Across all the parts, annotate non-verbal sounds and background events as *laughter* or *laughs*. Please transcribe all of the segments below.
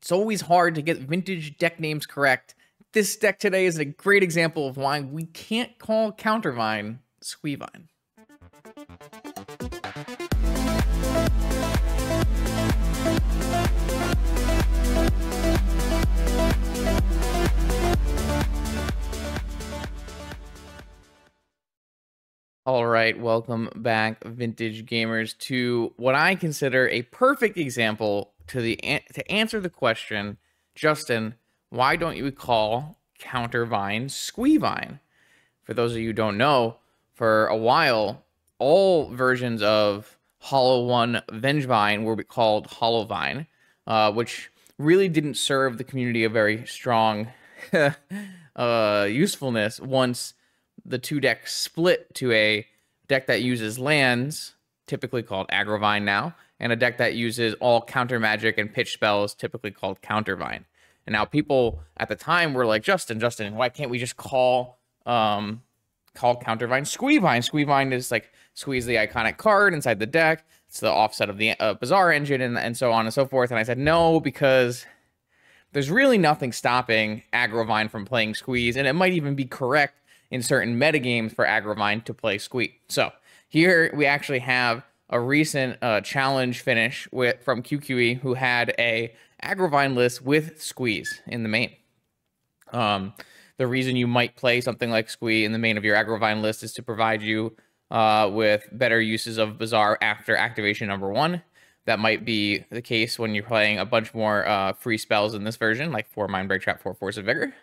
It's always hard to get vintage deck names correct. This deck today is a great example of why we can't call Countervine Squeevine. All right, welcome back, vintage gamers, to what I consider a perfect example to the to answer the question, Justin, why don't you call Countervine Squeevine? For those of you who don't know, for a while, all versions of Hollow One Vengevine were called Hollowvine, uh, which really didn't serve the community a very strong *laughs* uh, usefulness once the two decks split to a deck that uses lands, typically called Aggrovine now, and a deck that uses all counter magic and pitch spells, typically called Countervine. And now people at the time were like, Justin, Justin, why can't we just call um call Countervine Squeevine? Squeevine is like squee's the iconic card inside the deck. It's the offset of the uh, Bazaar engine and, and so on and so forth. And I said, no, because there's really nothing stopping Aggrovine from playing Squees, and it might even be correct in certain metagames for Aggrovine to play Squee. So here we actually have a recent uh, challenge finish with from QQE who had a Aggrovine list with Squees in the main. Um, the reason you might play something like Squee in the main of your Aggrovine list is to provide you uh, with better uses of Bazaar after activation number one. That might be the case when you're playing a bunch more uh, free spells in this version, like 4 Mind Break Trap, 4 Force of Vigor.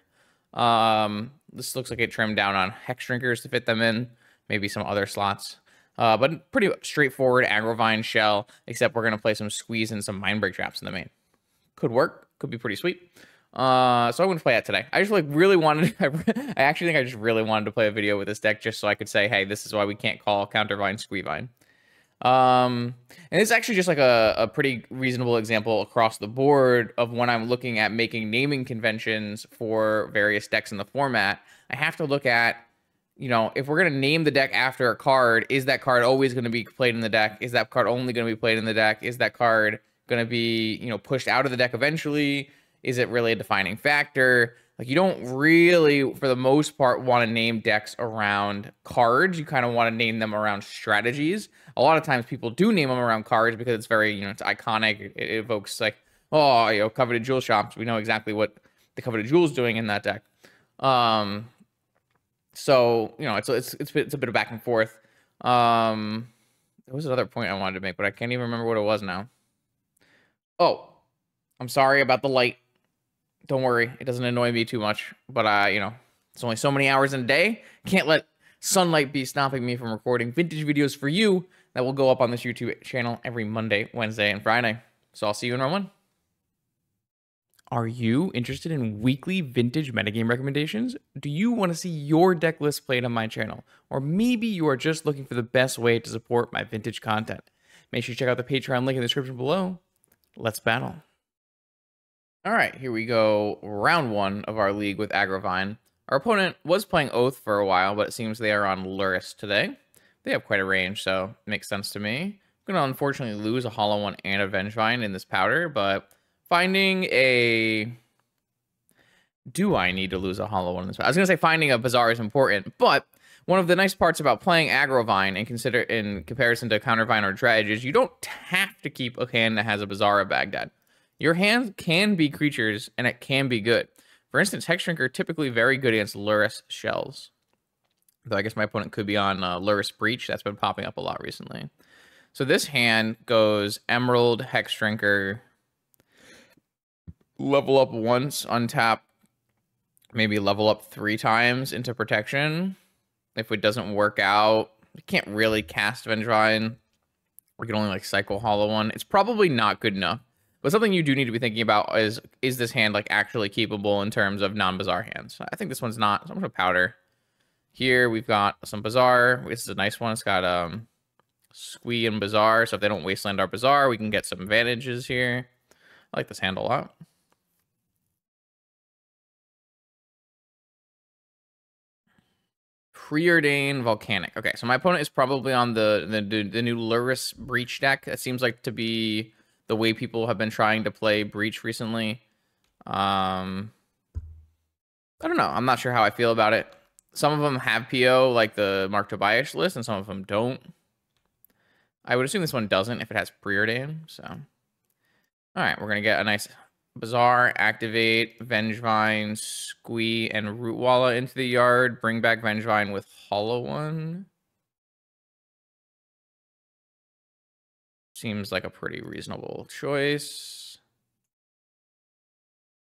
Um, this looks like it trimmed down on Hex Drinkers to fit them in, maybe some other slots. Uh, but pretty straightforward Aggrovine shell, except we're going to play some Squees and some Mind Break Traps in the main. Could work. Could be pretty sweet. Uh, so I'm going to play that today. I just like really wanted, *laughs* to, I actually think I just really wanted to play a video with this deck just so I could say, hey, this is why we can't call Countervine Squeevine. Um, and it's actually just like a, a pretty reasonable example across the board of when I'm looking at making naming conventions for various decks in the format. I have to look at, you know, if we're going to name the deck after a card, is that card always going to be played in the deck? Is that card only going to be played in the deck? Is that card going to be, you know, pushed out of the deck eventually? Is it really a defining factor? Like you don't really, for the most part, want to name decks around cards. You kind of want to name them around strategies. A lot of times people do name them around cards because it's very, you know, it's iconic. It, evokes like, oh, you know, coveted jewel shops. We know exactly what the coveted jewel is doing in that deck. Um, so you know, it's it's it's it's a bit of back and forth. Um, there was another point I wanted to make, but I can't even remember what it was now. Oh, I'm sorry about the light don't worry, it doesn't annoy me too much. But uh, you know, it's only so many hours in a day. Can't let sunlight be stopping me from recording vintage videos for you that will go up on this YouTube channel every Monday, Wednesday, and Friday. So I'll see you in round one. Are you interested in weekly vintage metagame recommendations? Do you want to see your deck list played on my channel? Or maybe you are just looking for the best way to support my vintage content? Make sure you check out the Patreon link in the description below. Let's battle. All right, here we go. Round one of our league with Aggrovine. Our opponent was playing Oath for a while, but it seems they are on Lurrus today. They have quite a range, so it makes sense to me. I'm going to unfortunately lose a Hollow One and a Vengevine in this powder, but finding a... Do I need to lose a Hollow One in this? I was going to say finding a Bazaar is important, but one of the nice parts about playing Aggrovine and consider in comparison to Countervine or Dredge is you don't have to keep a hand that has a Bazaar of Baghdad. Your hand can be creatures, and it can be good. For instance, Hex Drinker typically very good against Lurrus shells. Though I guess my opponent could be on uh, Lurrus Breach. That's been popping up a lot recently. So this hand goes Emerald, Hex Drinker, level up once, untap, maybe level up three times into protection. If it doesn't work out, you can't really cast Vengevine. We can only like cycle Hollow One. It's probably not good enough. But something you do need to be thinking about is is this hand like actually capable in terms of non-bazaar hands? I think this one's not. So I'm gonna powder. Here we've got some bazaar. This is a nice one. It's got um squee and bazaar. So if they don't wasteland our bazaar, we can get some advantages here. I like this hand a lot. Preordain Volcanic. Okay, so my opponent is probably on the the, the new Lurrus Breach deck. That seems like to be the way people have been trying to play Breach recently. Um, I don't know. I'm not sure how I feel about it. Some of them have PO, like the Mark Tobias list, and some of them don't. I would assume this one doesn't if it has preordain. So, all right, we're gonna get a nice Bazaar, activate Vengevine, Squee, and Rootwalla into the yard. Bring back Vengevine with Hollow One. Seems like a pretty reasonable choice.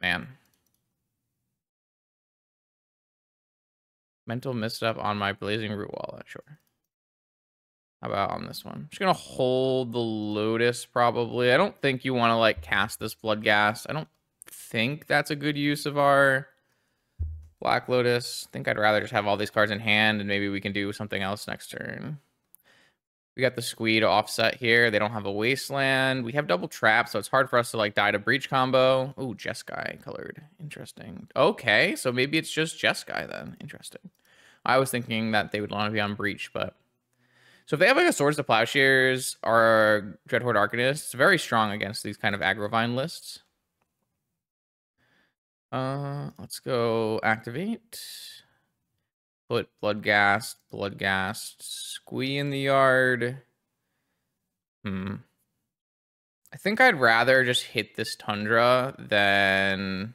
Man. Mental misstep on my Blazing Rootwalla, sure. How about on this one? I'm just gonna hold the Lotus probably. I don't think you want to like cast this Bloodghast. I don't think that's a good use of our Black Lotus. I think I'd rather just have all these cards in hand and maybe we can do something else next turn. We got the Squee to offset here. They don't have a Wasteland. We have double trap, so it's hard for us to like die to Breach combo. Oh, Jeskai colored. Interesting. Okay, so maybe it's just Jeskai then. Interesting. I was thinking that they would want to be on Breach, but so if they have like a Swords to Plowshares or Dreadhorde Arcanist, it's very strong against these kind of Aggrovine lists. Uh, let's go activate. Put Bloodghast, Bloodghast, Squee in the yard. Hmm. I think I'd rather just hit this Tundra than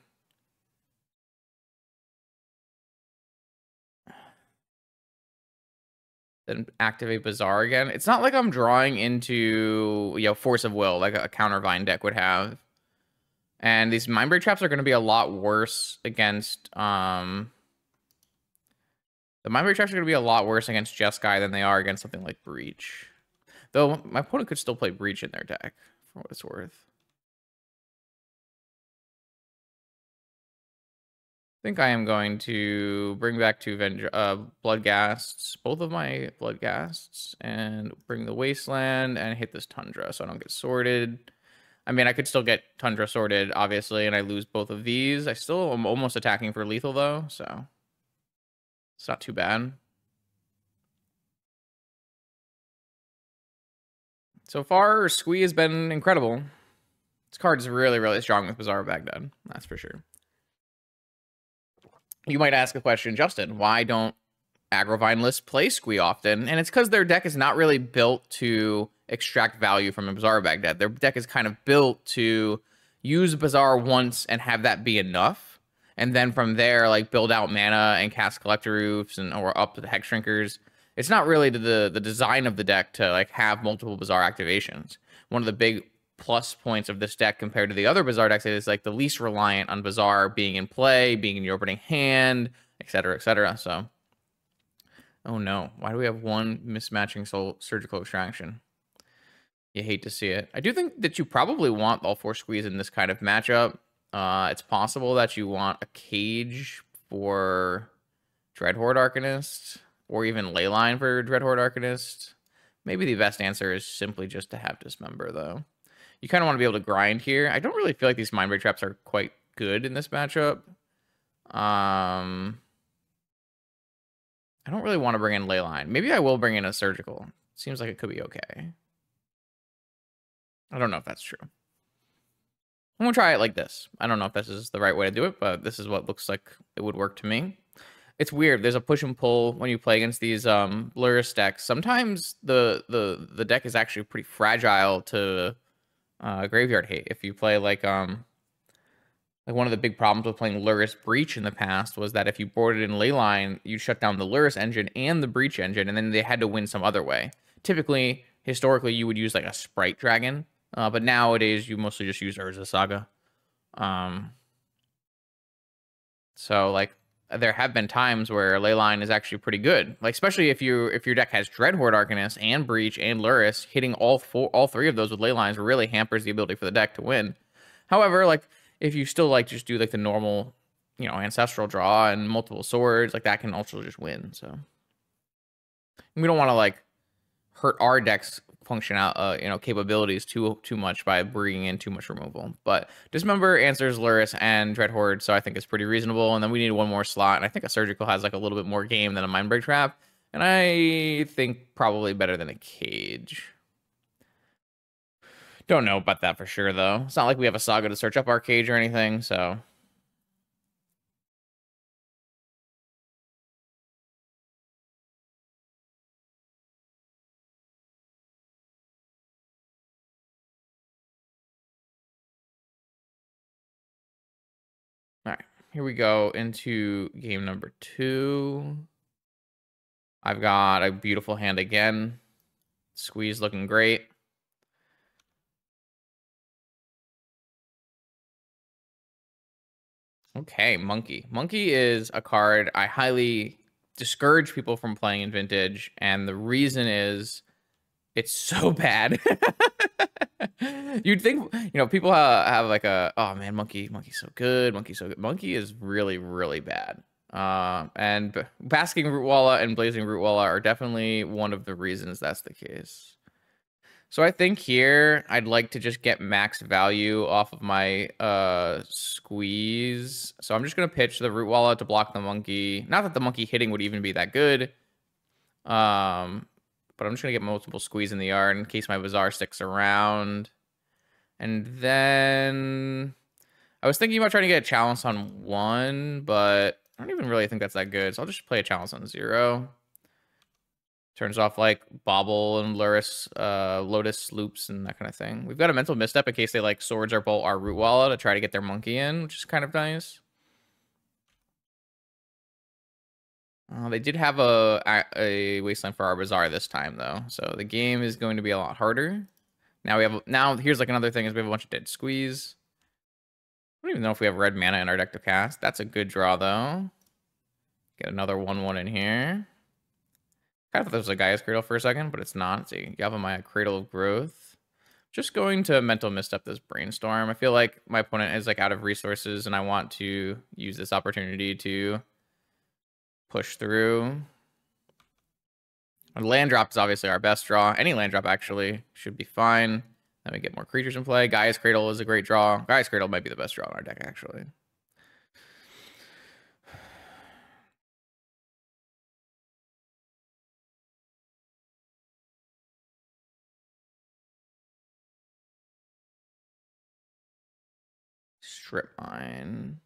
then activate Bazaar again. It's not like I'm drawing into you know Force of Will like a counter Vine deck would have. And these Mindbreak traps are going to be a lot worse against um the Mindbreak traps are going to be a lot worse against Jeskai than they are against something like Breach. Though my opponent could still play Breach in their deck for what it's worth. Think I am going to bring back two Venge uh, Bloodghasts, both of my Bloodghasts, and bring the Wasteland and hit this Tundra so I don't get sorted. I mean, I could still get Tundra sorted, obviously, and I lose both of these. I still am almost attacking for lethal, though, so it's not too bad. So far, Squee has been incredible. This card is really, really strong with Bazaar Baghdad, that's for sure you might ask a question, Justin, why don't Aggrovine lists play Squee often? And it's because their deck is not really built to extract value from a Bazaar Baghdad. Their deck is kind of built to use Bazaar once and have that be enough. And then from there, like build out mana and cast Collector Ouphes and or up to the hex drinkers. It's not really the the design of the deck to like have multiple Bazaar activations. One of the big plus points of this deck compared to the other Bazaar decks is like the least reliant on Bazaar being in play, being in your opening hand, etc., etc. So, oh no, why do we have one mismatching soul surgical extraction? You hate to see it. I do think that you probably want all four squees in this kind of matchup. Uh, it's possible that you want a cage for Dreadhorde Arcanist, or even Leyline for Dreadhorde Arcanist. Maybe the best answer is simply just to have Dismember, though you kind of want to be able to grind here. I don't really feel like these Mindbreak traps are quite good in this matchup. Um, I don't really want to bring in Leyline. Maybe I will bring in a Surgical. Seems like it could be okay. I don't know if that's true. I'm going to try it like this. I don't know if this is the right way to do it, but this is what looks like it would work to me. It's weird. There's a push and pull when you play against these um, Lurrus decks. Sometimes the, the, the deck is actually pretty fragile to uh, Graveyard Hate. If you play like um like one of the big problems with playing Lurrus Breach in the past was that if you boarded in Leyline, you shut down the Lurrus engine and the Breach engine, and then they had to win some other way. Typically, historically, you would use like a Sprite Dragon, uh, but nowadays you mostly just use Urza Saga. Um, so like there have been times where Leyline is actually pretty good. Like especially if you if your deck has Dreadhorde Arcanist and Breach and Lurrus, hitting all four all three of those with Leylines really hampers the ability for the deck to win. However, like if you still like just do like the normal, you know, ancestral draw and multiple swords, like that can also just win. So we don't want to like hurt our decks function out, uh, you know, capabilities too too much by bringing in too much removal. But Dismember answers Lurrus and Dreadhorde, so I think it's pretty reasonable. And then we need one more slot, and I think a Surgical has like a little bit more game than a Mindbreak Trap, and I think probably better than a Cage. Don't know about that for sure, though. It's not like we have a saga to search up our cage or anything, so. Here we go into game number two. I've got a beautiful hand again. Squees looking great. Okay, Monkey. Monkey is a card I highly discourage people from playing in Vintage, and the reason is it's so *laughs* bad. You'd think, you know, people have, have, like a, oh man, Monkey, Monkey's so good, Monkey's so good. Monkey is really, really bad. Uh, and Basking Rootwalla and Blazing Rootwalla are definitely one of the reasons that's the case. So I think here I'd like to just get max value off of my uh, squees. So I'm just going to pitch the Rootwalla to block the monkey. Not that the monkey hitting would even be that good. Um, but I'm just going to get multiple squees in the yard in case my Bazaar sticks around. And then I was thinking about trying to get a chalice on one, but I don't even really think that's that good. So I'll just play a chalice on zero. Turns off like Bobble and Lurrus, uh, Lotus loops and that kind of thing. We've got a mental misstep in case they like swords or bolt our Rootwalla to try to get their monkey in, which is kind of nice. Uh, they did have a, a, wasteland for our bazaar this time though, so the game is going to be a lot harder. Now we have now here's like another thing is we have a bunch of dead squees. I don't even know if we have red mana in our deck to cast. That's a good draw though. Get another one one in here. I thought this was a Gaea's Cradle for a second, but it's not. It's a Yavimaya Cradle of Growth. Just going to mental misstep this brainstorm. I feel like my opponent is like out of resources and I want to use this opportunity to push through. A land drop is obviously our best draw. Any land drop actually should be fine. Then we get more creatures in play. Gaea's Cradle is a great draw. Gaea's Cradle might be the best draw in our deck actually. strip mine.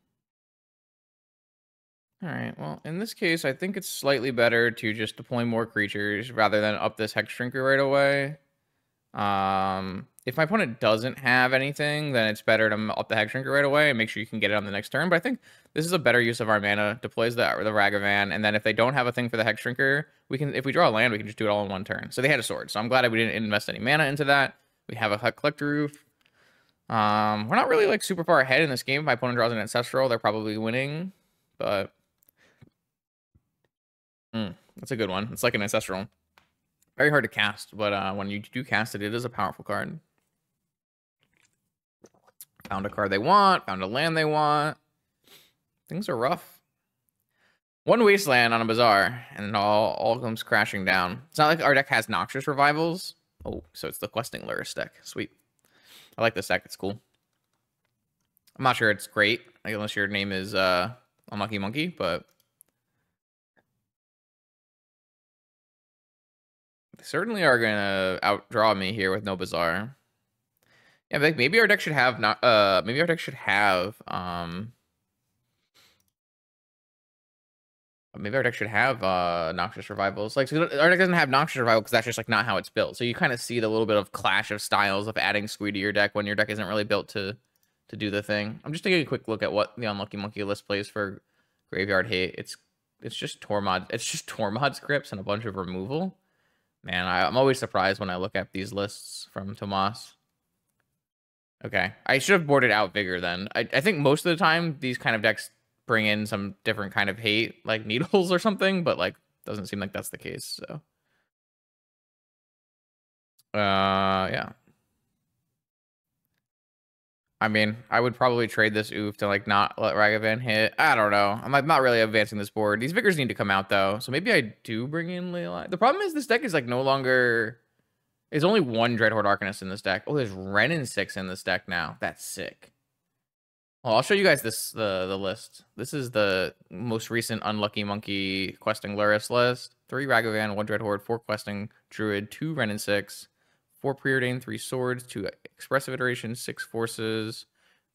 All right, well, in this case, I think it's slightly better to just deploy more creatures rather than up this Hex Drinker right away. Um, if my opponent doesn't have anything, then it's better to up the Hex Drinker right away and make sure you can get it on the next turn. But I think this is a better use of our mana. Deploys the, the Ragavan, and then if they don't have a thing for the Hex Drinker, we can, if we draw a land, we can just do it all in one turn. So they had a sword, so I'm glad we didn't invest any mana into that. We have a Hut Collector Ouphe. Um, we're not really like super far ahead in this game. If my opponent draws an ancestral, they're probably winning, but mm, that's a good one. It's like an ancestral. Very hard to cast, but uh, when you do cast it, it is a powerful card. Found a card they want, found a land they want. Things are rough. One wasteland on a bazaar, and it all, all comes crashing down. It's not like our deck has Noxious Revivals. Oh, so it's the Questing Lurrus deck. Sweet. I like this deck. It's cool. I'm not sure it's great, like, unless your name is uh, Unlucky Monkey, but certainly are gonna outdraw me here with no Bazaar. Yeah, like maybe our deck should have not. Uh, maybe our deck should have um. Maybe our deck should have uh, Noxious Revivals. Like, so our deck doesn't have Noxious Revival because that's just like not how it's built. So you kind of see the little bit of clash of styles of adding Squee to your deck when your deck isn't really built to to do the thing. I'm just taking a quick look at what the Unlucky Monkey list plays for Graveyard Hate. It's it's just Tormod. It's just Tormod's Crypts and a bunch of removal. Man, I, I'm always surprised when I look at these lists from Tomas. Okay, I should have boarded out Vigor then. I, I think most of the time these kind of decks bring in some different kind of hate, like *laughs* needles or something, but like doesn't seem like that's the case. So, uh, yeah. I mean, I would probably trade this Ouphe to like not let Ragavan hit. I don't know. I'm like not really advancing this board. These vigors need to come out though, so maybe I do bring in Leyline. The problem is this deck is like no longer. There's only one Dreadhorde Arcanist in this deck. Oh, there's Wrenn and six in this deck now. That's sick. Well, I'll show you guys this the the list. This is the most recent Unlucky Monkey questing Lurrus list. Three Ragavan, one Dreadhorde, four questing Druid, two Wrenn and Six, four preordained, three swords, two expressive iterations, six forces,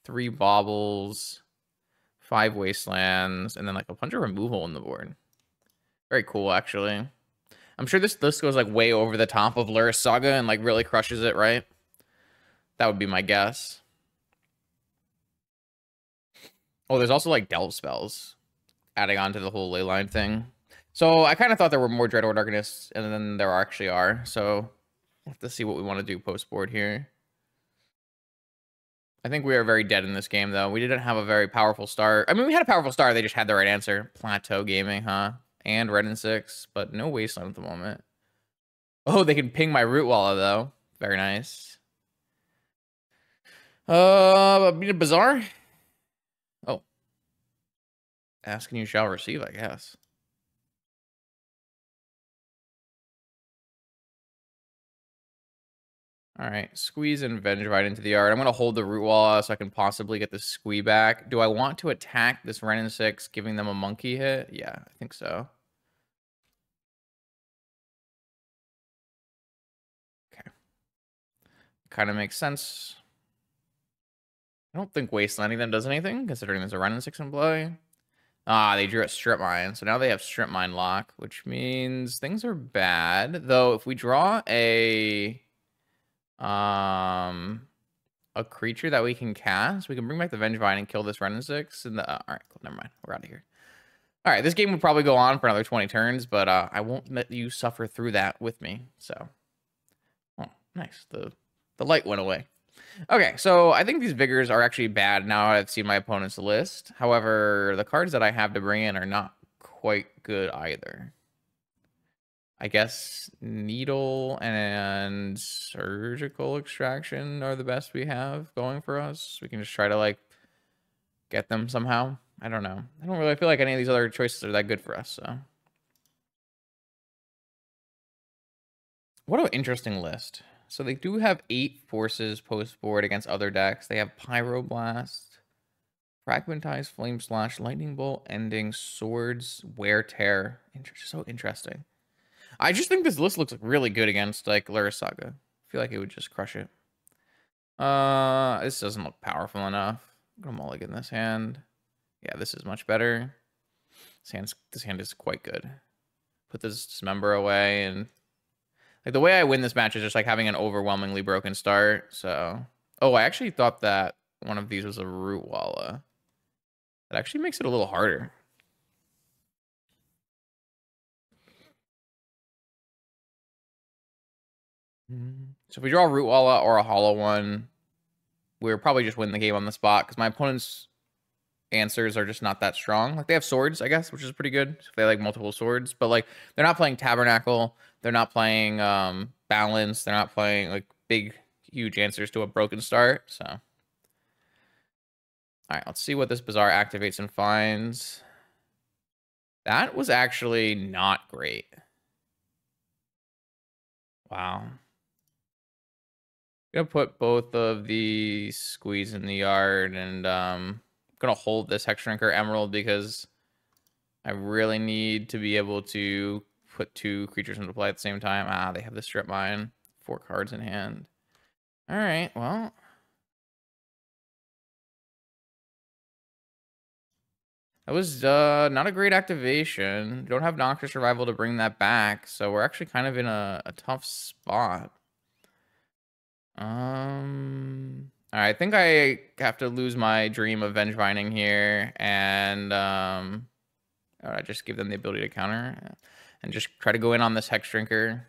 three baubles, five wastelands, and then like a bunch of removal on the board. Very cool, actually. I'm sure this list goes like way over the top of Lurrus Saga and like really crushes it, right? That would be my guess. Oh, there's also like delve spells adding on to the whole leyline thing. So I kind of thought there were more Dreadhorde Arcanists, and then there actually are. So have to see what we want to do post board here. I think we are very dead in this game, though. We didn't have a very powerful start. I mean, we had a powerful start. They just had the right answer. Plateau Gaming, huh? And Wrenn and Six, but no Wasteland at the moment. Oh, they can ping my Root Walla, though. Very nice. Uh, Bazaar? Oh. Ask and you shall receive, I guess. All right, squees and venge right into the yard. I'm going to hold the root wall so I can possibly get the squee back. Do I want to attack this Wrenn and 6, giving them a monkey hit? Yeah, I think so. Okay. Kind of makes sense. I don't think wastelanding them does anything, considering there's a Wrenn and 6 in play. Ah, they drew a strip mine, so now they have strip mine lock, which means things are bad. Though, if we draw a um, a creature that we can cast. We can bring back the Vengevine and kill this Wrenn and Six. And the, uh, all right, cool, never mind. We're out of here. All right, this game would probably go on for another 20 turns, but uh, I won't let you suffer through that with me. So, oh, nice. The the light went away. Okay, so I think these vigors are actually bad now I've seen my opponent's list. However, the cards that I have to bring in are not quite good either. I guess needle and surgical extraction are the best we have going for us. We can just try to like get them somehow. I don't know. I don't really feel like any of these other choices are that good for us. So, what an interesting list. So they do have eight forces post board against other decks. They have Pyroblast, Fragmentize, Flame Slash, Lightning Bolt, Ending, Swords, Wear Tear. Inter so interesting. I just think this list looks really good against like Lurrus Saga. I feel like it would just crush it. Uh, this doesn't look powerful enough. I'm gonna mulligan this hand. Yeah, this is much better. This hand's this hand is quite good. Put this dismember away and like the way I win this match is just like having an overwhelmingly broken start. So, oh, I actually thought that one of these was a root walla. That actually makes it a little harder. So if we draw a root walla or a hollow one, we're probably just winning the game on the spot because my opponent's answers are just not that strong. Like they have swords, I guess, which is pretty good if they like multiple swords, but like they're not playing tabernacle, they're not playing um balance, they're not playing like big huge answers to a broken start. So all right, let's see what this bazaar activates and finds. That was actually not great. Wow gonna put both of the squees in the yard and um I'm gonna hold this hex drinker Emerald because I really need to be able to put two creatures into play at the same time. Ah, they have the strip mine. Four cards in hand. Alright, well. That was uh, not a great activation. Don't have Noxious Revival to bring that back, so we're actually kind of in a, a tough spot. Um, I think I have to lose my dream of Vengevining here, and um, I just give them the ability to counter, and just try to go in on this Hexdrinker.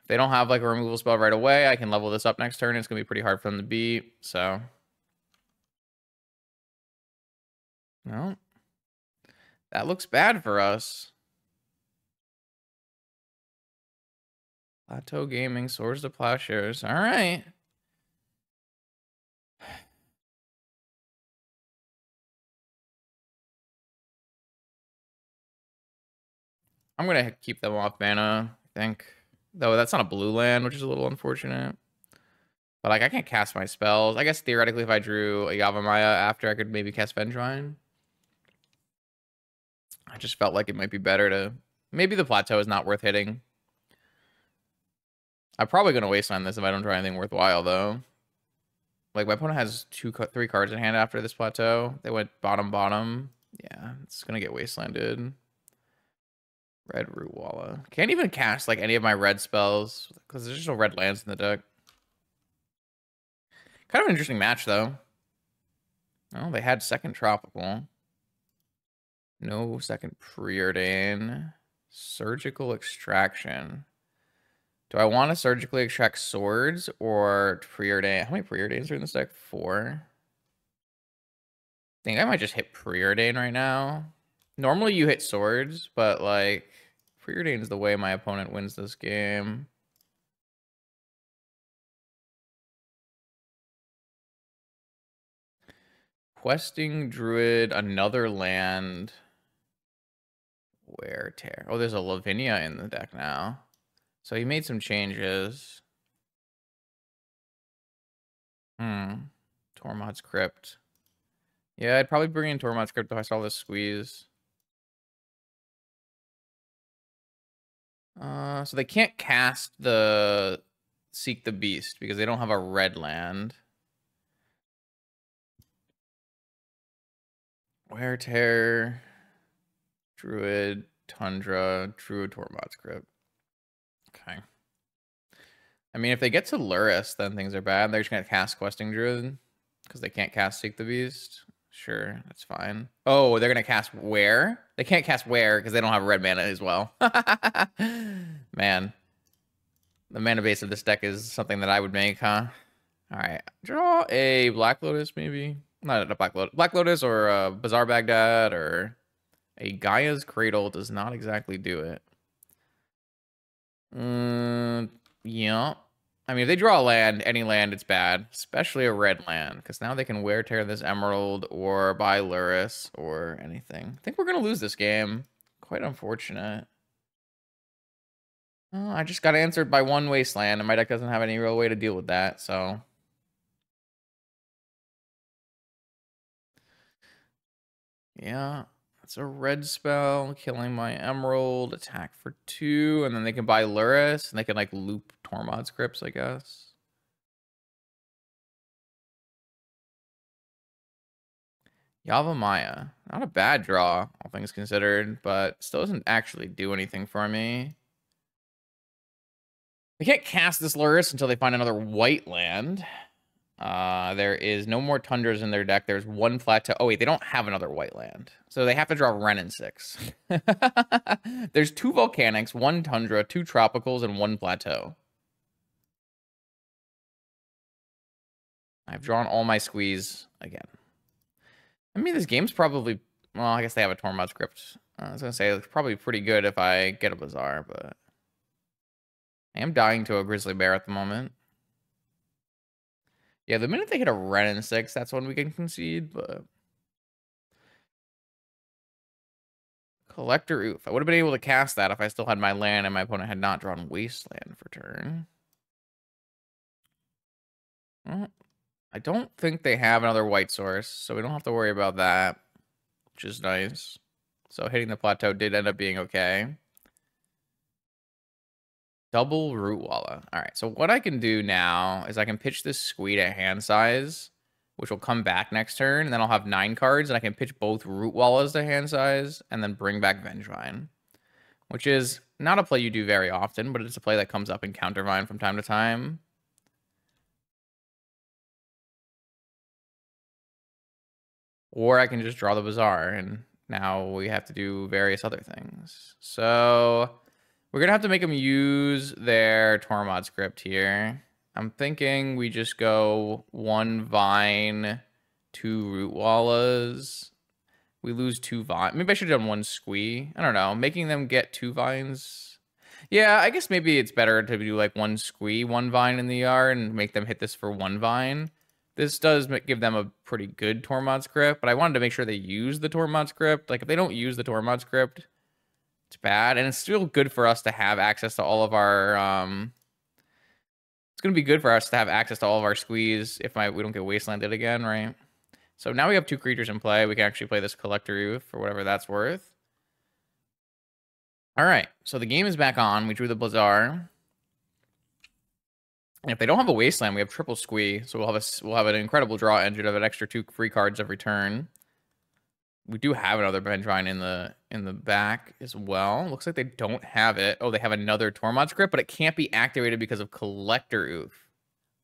If they don't have like a removal spell right away, I can level this up next turn. It's gonna be pretty hard for them to beat. So, no, that looks bad for us. Plateau Gaming, Swords to Plowshares. All right. I'm going to keep them off mana, I think. Though that's not a blue land, which is a little unfortunate. But, like, I can't cast my spells. I guess, theoretically, if I drew a Yavimaya after, I could maybe cast Vengevine. I just felt like it might be better to... Maybe the Plateau is not worth hitting. I'm probably going to waste wasteland this if I don't try anything worthwhile, though. Like, my opponent has two, three cards in hand after this plateau. They went bottom, bottom. Yeah, it's going to get wastelanded. Red Root Walla. Can't even cast, like, any of my red spells. Because there's just no red lands in the deck. Kind of an interesting match, though. Oh, they had second Tropical. No second Preordain. Surgical Extraction. Do I want to surgically extract swords or preordain? How many preordains are in this deck? Four. I think I might just hit preordain right now. Normally you hit swords, but like preordain is the way my opponent wins this game. Questing Druid, another land. Wear Tear. Oh, there's a Lavinia in the deck now. So he made some changes. Hmm. Tormod's Crypt. Yeah, I'd probably bring in Tormod's Crypt if I saw this squees. Uh, so they can't cast the Seek the Beast because they don't have a red land. Wear Tear, Druid, Tundra, Druid, Tormod's Crypt. Okay. I mean, if they get to Lurrus, then things are bad. They're just going to cast Questing Druid because they can't cast Seek the Beast. Sure, that's fine. Oh, they're going to cast Wear? They can't cast Wear because they don't have red mana as well. *laughs* Man. The mana base of this deck is something that I would make, huh? All right. Draw a Black Lotus, maybe. Not a Black Lotus. Black Lotus or a Bazaar Baghdad or a Gaea's Cradle does not exactly do it. Mm, yeah. I mean, if they draw a land, any land, it's bad. Especially a red land. Because now they can wear tear this emerald or buy Lurrus or anything. I think we're going to lose this game. Quite unfortunate. Oh, I just got answered by one wasteland, and my deck doesn't have any real way to deal with that, so... Yeah. That's a red spell, killing my emerald, attack for two, and then they can buy Lurrus, and they can like loop Tormod's Crypts, I guess. Yavimaya. Not a bad draw, all things considered, but still doesn't actually do anything for me. I can't cast this Lurrus until they find another white land. Uh, there is no more tundras in their deck. There's one plateau. Oh, wait, they don't have another white land. So they have to draw Wrenn and six. *laughs* There's two volcanics, one tundra, two tropicals, and one plateau. I've drawn all my squees again. I mean, this game's probably... Well, I guess they have a Tormod's Crypt. I was going to say, it's probably pretty good if I get a Bazaar, but... I am dying to a Grizzly Bear at the moment. Yeah, the minute they hit a Wrenn and six, that's when we can concede, but Collector Ouphe. I would have been able to cast that if I still had my land and my opponent had not drawn Wasteland for turn. I don't think they have another white source, so we don't have to worry about that, which is nice. So hitting the plateau did end up being okay. Double root walla. All right. So what I can do now is I can pitch this squeed at hand size, which will come back next turn. And then I'll have nine cards and I can pitch both root wallas to hand size and then bring back Vengevine, which is not a play you do very often, but it's a play that comes up in Countervine from time to time. Or I can just draw the Bazaar and now we have to do various other things. So we're going to have to make them use their Tormod's Crypt here. I'm thinking we just go one vine, two root wallas. We lose two vine. Maybe I should have done one squee. I don't know. Making them get two vines. Yeah, I guess maybe it's better to do like one squee, one vine in the yard and make them hit this for one vine. This does give them a pretty good Tormod's Crypt, but I wanted to make sure they use the Tormod's Crypt. Like if they don't use the Tormod it's bad, and it's still good for us to have access to all of our. Um, it's to be good for us to have access to all of our squees if my, we don't get wastelanded again, right? So now we have two creatures in play. We can actually play this Collector for whatever that's worth. All right, so the game is back on. We drew the Bazaar. And if they don't have a wasteland, we have triple squee, so we'll have a we'll have an incredible draw engine of an extra two free cards every turn. We do have another Vengevine in the in the back as well. Looks like they don't have it. Oh, they have another Tormod's Crypt, but it can't be activated because of Collector Ouphe.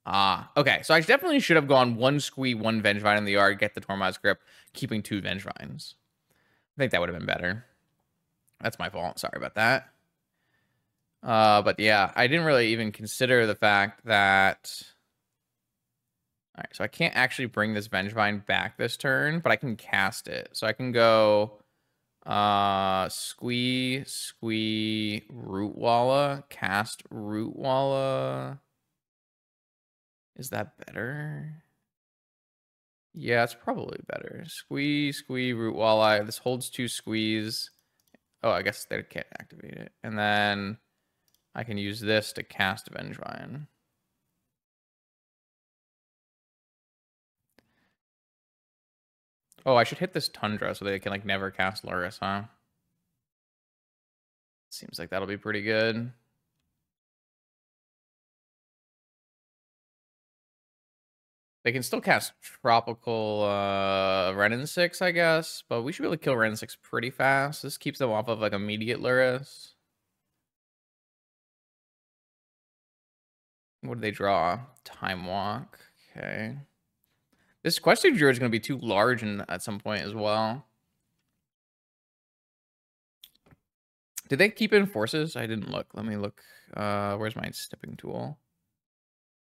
Ah, okay. So I definitely should have gone one Squee, one Vengevine in the yard, get the Tormod's Crypt, keeping two Vengevines. I think that would have been better. That's my fault. Sorry about that. Uh, but yeah, I didn't really even consider the fact that all right, so I can't actually bring this Vengevine back this turn, but I can cast it. So I can go uh squee, squee, Rootwalla, cast Rootwalla. Is that better? Yeah, it's probably better. Squee, squee, Rootwalla. This holds two squees. Oh, I guess they can't activate it. And then I can use this to cast Vengevine. Oh, I should hit this Tundra so they can like never cast Lurrus, huh? Seems like that'll be pretty good. They can still cast Tropical uh, Wrenn and 6, I guess, but we should be able to kill Wrenn and 6 pretty fast. This keeps them off of like immediate Lurrus. What do they draw? Time Walk. Okay. This Questing Druid is going to be too large in, at some point as well. Did they keep in forces? I didn't look. Let me look. Uh, where's my snipping tool?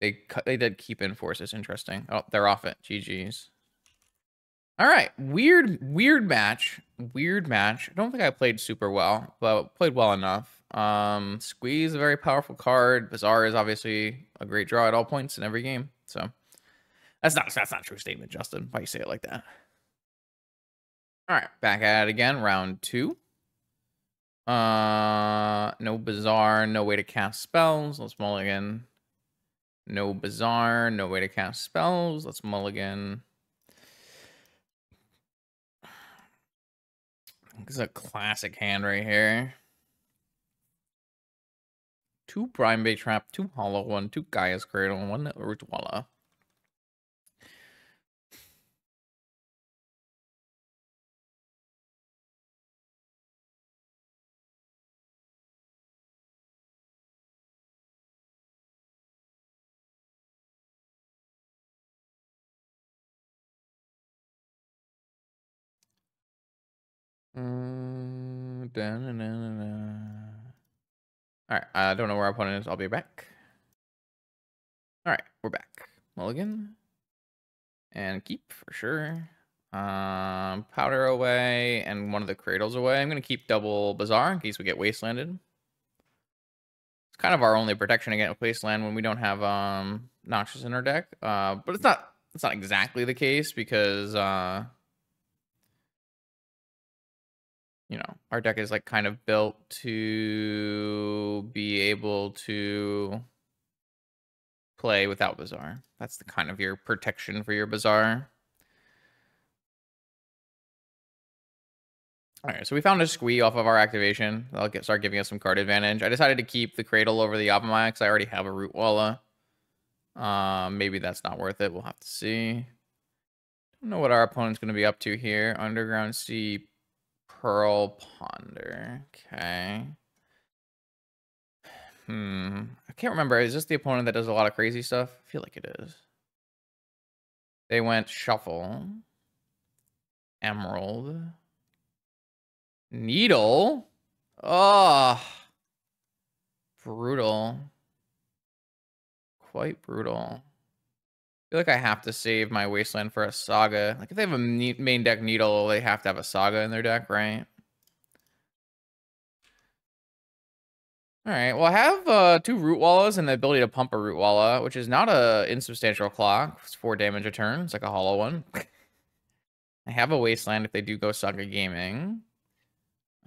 They cut. They did keep in forces. Interesting. Oh, they're off it. GG's. All right. Weird, weird match. Weird match. I don't think I played super well, but played well enough. Um, Squee's a very powerful card. Bazaar is obviously a great draw at all points in every game. So that's not that's not a true statement, Justin. Why you say it like that? All right, back at it again. Round two. Uh, no Bazaar, no way to cast spells. Let's mulligan. No Bazaar, no way to cast spells. Let's mulligan. This is a classic hand right here. Two Primebait Trap, two Hollow One, two Gaea's Cradle, one Uh, All right, I don't know where our opponent is. I'll be back. All right, we're back. Mulligan and keep for sure. Um, powder away and one of the cradles away. I'm gonna keep double bazaar in case we get wastelanded. It's kind of our only protection against wasteland when we don't have um noxious in our deck. Uh, but it's not it's not exactly the case because uh you know, our deck is like kind of built to be able to play without Bazaar. That's the kind of your protection for your Bazaar. All right, so we found a squee off of our activation. That'll get, start giving us some card advantage. I decided to keep the Cradle over the Yavimaya because I already have a Rootwalla. Um, maybe that's not worth it. We'll have to see. Don't know what our opponent's going to be up to here. Underground Sea Pearl Ponder. Okay. Hmm. I can't remember. Is this the opponent that does a lot of crazy stuff? I feel like it is. They went Shuffle. Emerald. Needle. Oh. Brutal. Quite brutal feel like I have to save my Wasteland for a Saga. Like, if they have a main deck Needle, they have to have a Saga in their deck, right? Alright, well I have uh, two Rootwallas and the ability to pump a Root Walla, which is not a insubstantial clock. It's 4 damage a turn. It's like a hollow one. I have a Wasteland if they do go Saga Gaming.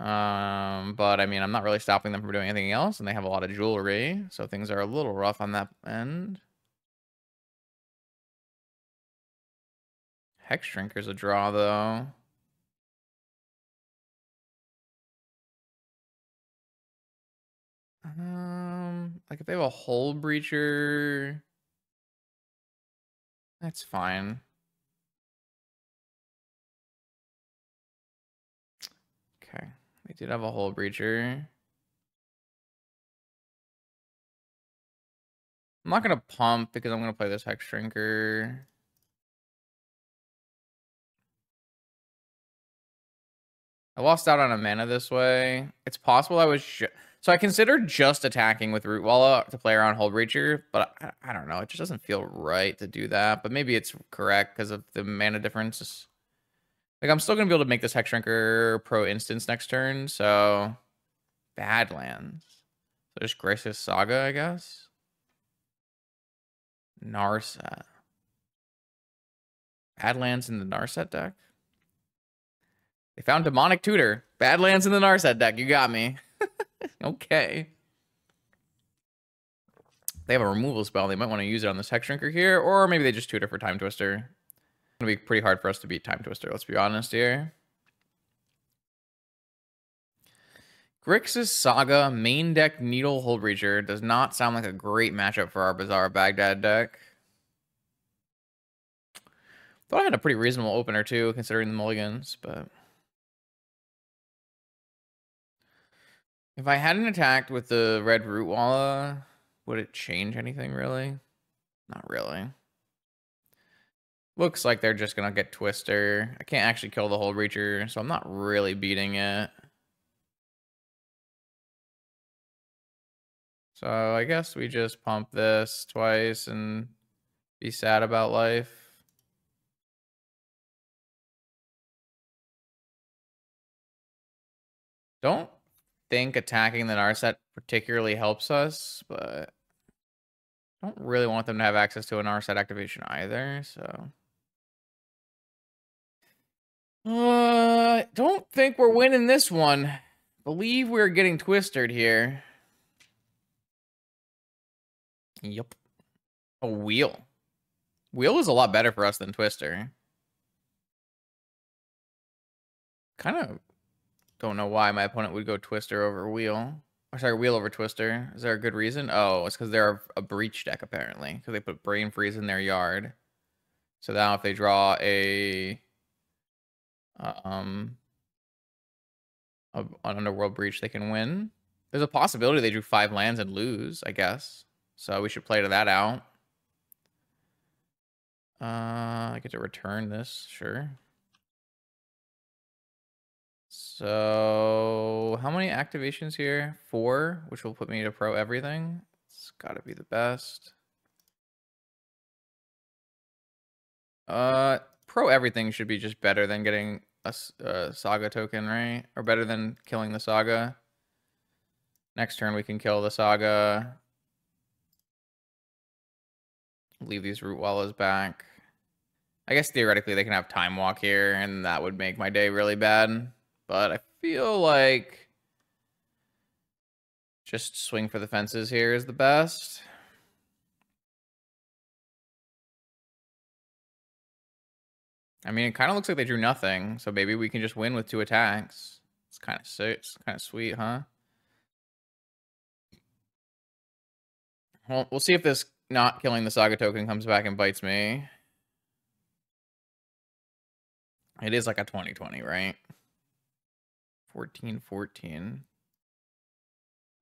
Um, but I mean, I'm not really stopping them from doing anything else, and they have a lot of jewelry, so things are a little rough on that end. Hex Drinker's a draw, though. Um, like if they have a Hull Breacher, that's fine. Okay, they did have a Hull Breacher. I'm not gonna pump because I'm gonna play this Hex Drinker. I lost out on a mana this way. It's possible I was... So I considered just attacking with Rootwalla to play around Hullbreacher, but I, I, don't know. It just doesn't feel right to do that. But maybe it's correct because of the mana difference. Like, I'm still going to be able to make this Hex Drinker pro instance next turn, so... Badlands. So just Grixis Saga, I guess? Narset. Badlands in the Narset deck? They found Demonic Tutor. Badlands in the Narset deck. You got me. *laughs* okay. They have a removal spell. They might want to use it on this Hex Drinker here. Or maybe they just tutor for Time Twister. To be pretty hard for us to beat Time Twister. Let's be honest here. Grixis Saga main deck Needle Hullbreacher does not sound like a great matchup for our Bazaar Baghdad deck. Thought I had a pretty reasonable opener too, considering the mulligans, but If I hadn't attacked with the red Rootwalla, would it change anything really? Not really. Looks like they're just gonna get Twister. I can't actually kill the Hullbreacher, so I'm not really beating it. So I guess we just pump this twice and be sad about life. Don't think attacking the Narset particularly helps us, but I don't really want them to have access to a Narset activation either, so. Uh, don't think we're winning this one. Believe we're getting twisted here. Yep. A wheel. Wheel is a lot better for us than Twister. Kind of don't know why my opponent would go Twister over Wheel. Or sorry, Wheel over Twister. Is there a good reason? Oh, it's because they're a breach deck, apparently. Because they put Brain Freeze in their yard. So now if they draw a... Um... A, an Underworld Breach, they can win. There's a possibility they drew five lands and lose, I guess. So we should play to that out. Uh, I get to return this, sure. So how many activations here? Four, which will put me to pro everything. It's got to be the best. Uh, pro everything should be just better than getting a, a saga token, right? Or better than killing the saga. Next turn we can kill the saga. Leave these Rootwallas back. I guess theoretically they can have time walk here, and that would make my day really bad. But I feel like just swing for the fences here is the best. I mean, it kind of looks like they drew nothing, so maybe we can just win with two attacks. It's kind of sick. It's kind of sweet, huh? Well, we'll see if this not killing the Saga token comes back and bites me. It is like a 2020, right? 14, 14.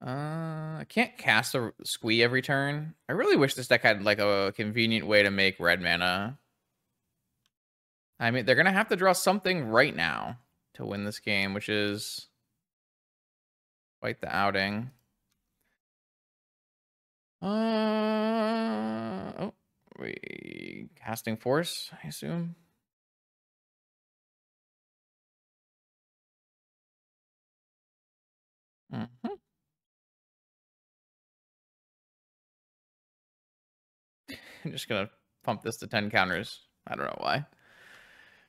Uh, I can't cast a squee every turn. I really wish this deck had like a convenient way to make red mana. I mean, they're going to have to draw something right now to win this game, which is quite the outing. Uh, oh, we casting force, I assume. Mm-hmm. I'm *laughs* just gonna pump this to 10 counters. I don't know why.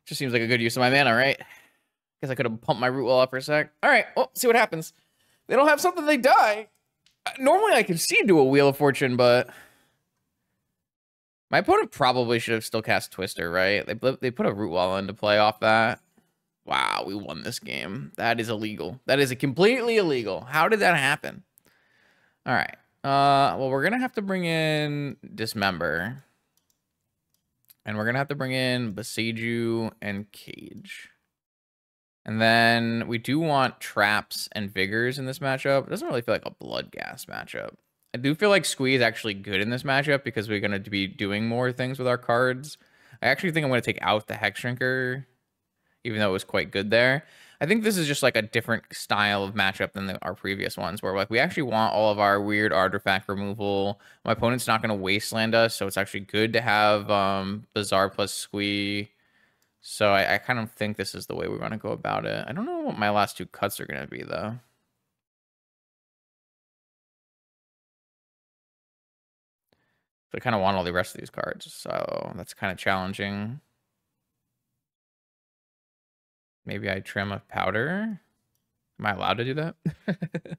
Just seems like a good use of my mana, right? Guess I could have pumped my Rootwalla for a sec. All right, well, see what happens. They don't have something, they die. Uh, normally I can see do a Wheel of Fortune, but... My opponent probably should have still cast Twister, right? They, they put a Rootwalla into play off that. Wow, we won this game. That is illegal. That is completely illegal. How did that happen? All right. Uh, well, we're gonna have to bring in dismember, and we're gonna have to bring in Boseiju and Cage. And then we do want traps and vigors in this matchup. It doesn't really feel like a Bloodghast matchup. I do feel like squee's actually good in this matchup because we're going to be doing more things with our cards. I actually think I'm going to take out the hex drinker, even though it was quite good there. I think this is just like a different style of matchup than the, our previous ones, where like we actually want all of our weird artifact removal. My opponent's not going to wasteland us, so it's actually good to have um, Bazaar plus Squee so I, I kind of think this is the way we want to go about it. I don't know what my last two cuts are going to be, though. I kind of want all the rest of these cards, so that's kind of challenging. Maybe I trim a powder. Am I allowed to do that? *laughs*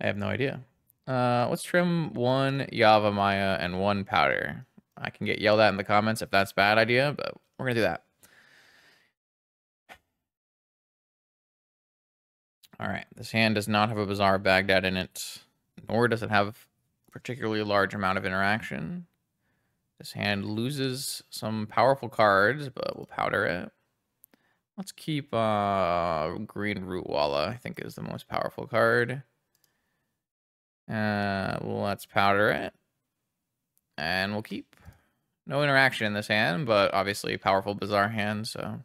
I have no idea. Uh, let's trim one Yavimaya and one powder. I can get yelled at in the comments if that's bad idea, but we're going to do that. All right, this hand does not have a Bazaar Baghdad in it, nor does it have a particularly large amount of interaction. This hand loses some powerful cards, but we'll powder it. Let's keep uh, Green Rootwalla, I think is the most powerful card. Uh, let's powder it. And we'll keep. No interaction in this hand, but obviously powerful Bazaar hand, so...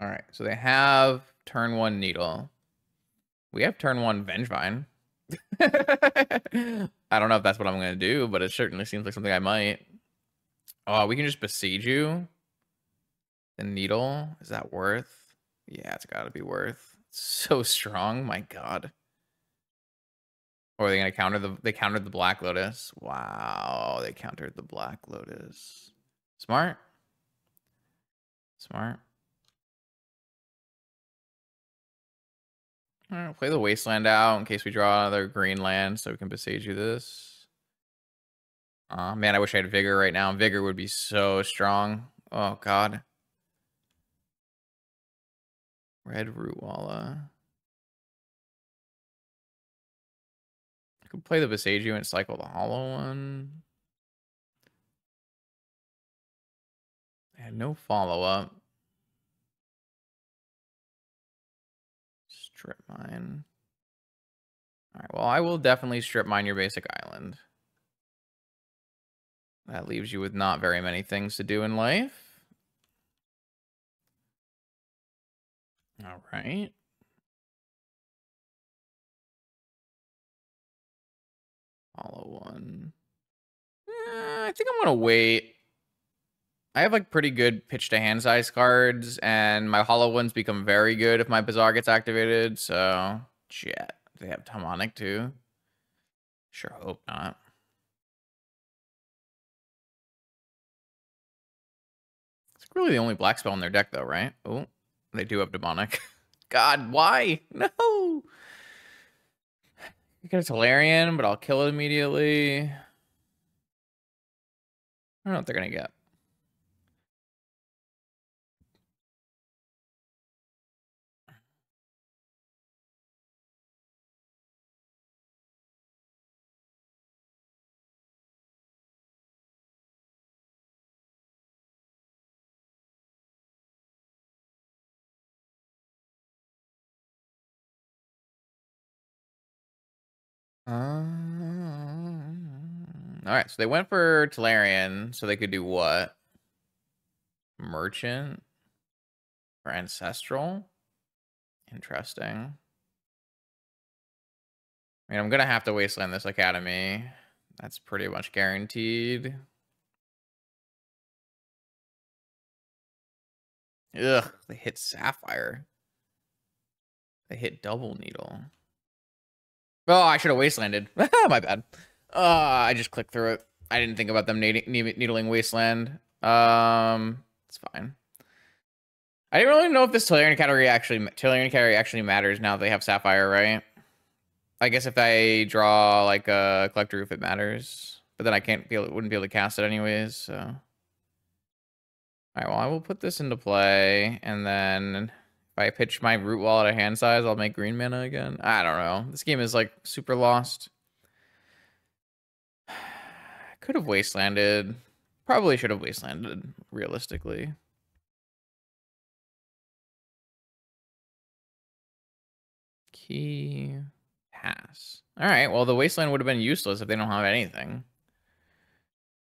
All right, so they have turn one needle. We have turn one Vengevine. *laughs* I don't know if that's what I'm going to do, but it certainly seems like something I might. Oh, we can just Boseiju. The needle, is that worth? Yeah, it's got to be worth. It's so strong, my god. Or are they going to counter the, they countered the Black Lotus. Wow, they countered the Black Lotus. Smart. Smart. Right, play the Wasteland out in case we draw another green land so we can Boseiju this. Oh, man, I wish I had Vigor right now. Vigor would be so strong. Oh, God. Red Rootwalla. I could play the Boseiju and cycle the hollow one. I had no follow-up. Strip mine. All right, well, I will definitely strip mine your basic island. That leaves you with not very many things to do in life. All right. Follow one. Eh, I think I'm going to wait. I have like pretty good pitch to hand size cards, and my hollow ones become very good if my Bazaar gets activated. So, shit. They have Demonic too. Sure hope not. It's really the only black spell in their deck, though, right? Oh, they do have Demonic. *laughs* God, why? No! You get a Tolarian, but I'll kill it immediately. I don't know what they're going to get. Um, all right, so they went for Tolarian, so they could do what? Merchant or Ancestral? Interesting. I mean, I'm gonna have to wasteland this academy. That's pretty much guaranteed. Ugh, they hit Sapphire. They hit Double Needle. Oh, I should have wastelanded. *laughs* My bad. Uh, I just clicked through it. I didn't think about them needling wasteland. Um, it's fine. I didn't really know if this Tolarian category actually Tolarian category actually matters now they have Sapphire, right? I guess if I draw like a Collector Ouphe, it matters. But then I can't be able, wouldn't be able to cast it anyways. So All right, well, I will put this into play, and then if I pitch my root wall at a hand size, I'll make green mana again. I don't know. This game is like super lost. *sighs* Could have wastelanded. Probably should have wastelanded, realistically. Key pass. All right, well, the wasteland would have been useless if they don't have anything.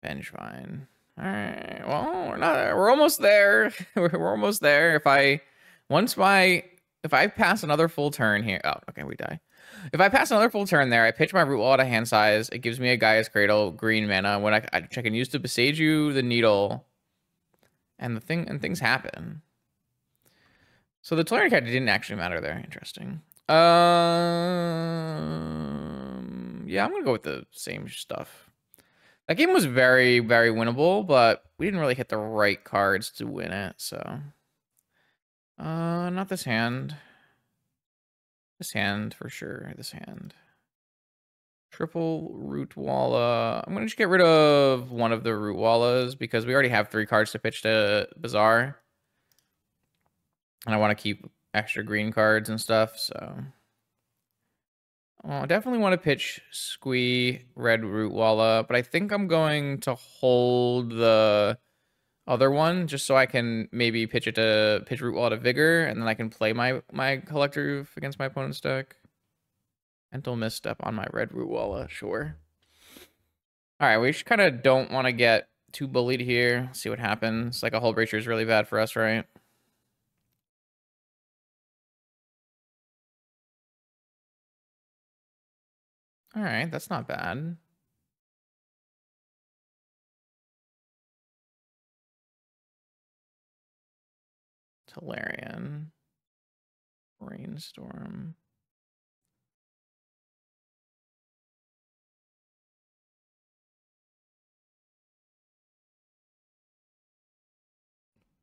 Vengevine. All right, well, we're not, we're almost there. *laughs* we're almost there. If I, once my, if I pass another full turn here, oh, okay, we die. If I pass another full turn there, I pitch my root wall at a hand size. It gives me a Gaea's Cradle, green mana. When I, I, can use to Boseiju the needle, and the thing and things happen. So the Tolarian cat didn't actually matter there. Interesting. Um, yeah, I'm gonna go with the same stuff. That game was very, very winnable, but we didn't really hit the right cards to win it. So, uh, not this hand. This hand for sure. This hand. Triple Rootwalla. I'm gonna just get rid of one of the Rootwallas because we already have three cards to pitch to Bazaar. And I want to keep extra green cards and stuff, so. Oh, I definitely want to pitch Squee Red Rootwalla, but I think I'm going to hold the other one just so I can maybe pitch it to pitch root wall to vigor and then I can play my my collector against my opponent's deck. Mental misstep on my red Rootwalla, uh, sure. Alright, we just kinda don't want to get too bullied here. See what happens. Like a Hullbreacher is really bad for us, right? Alright, that's not bad. Tolarian. Brainstorm.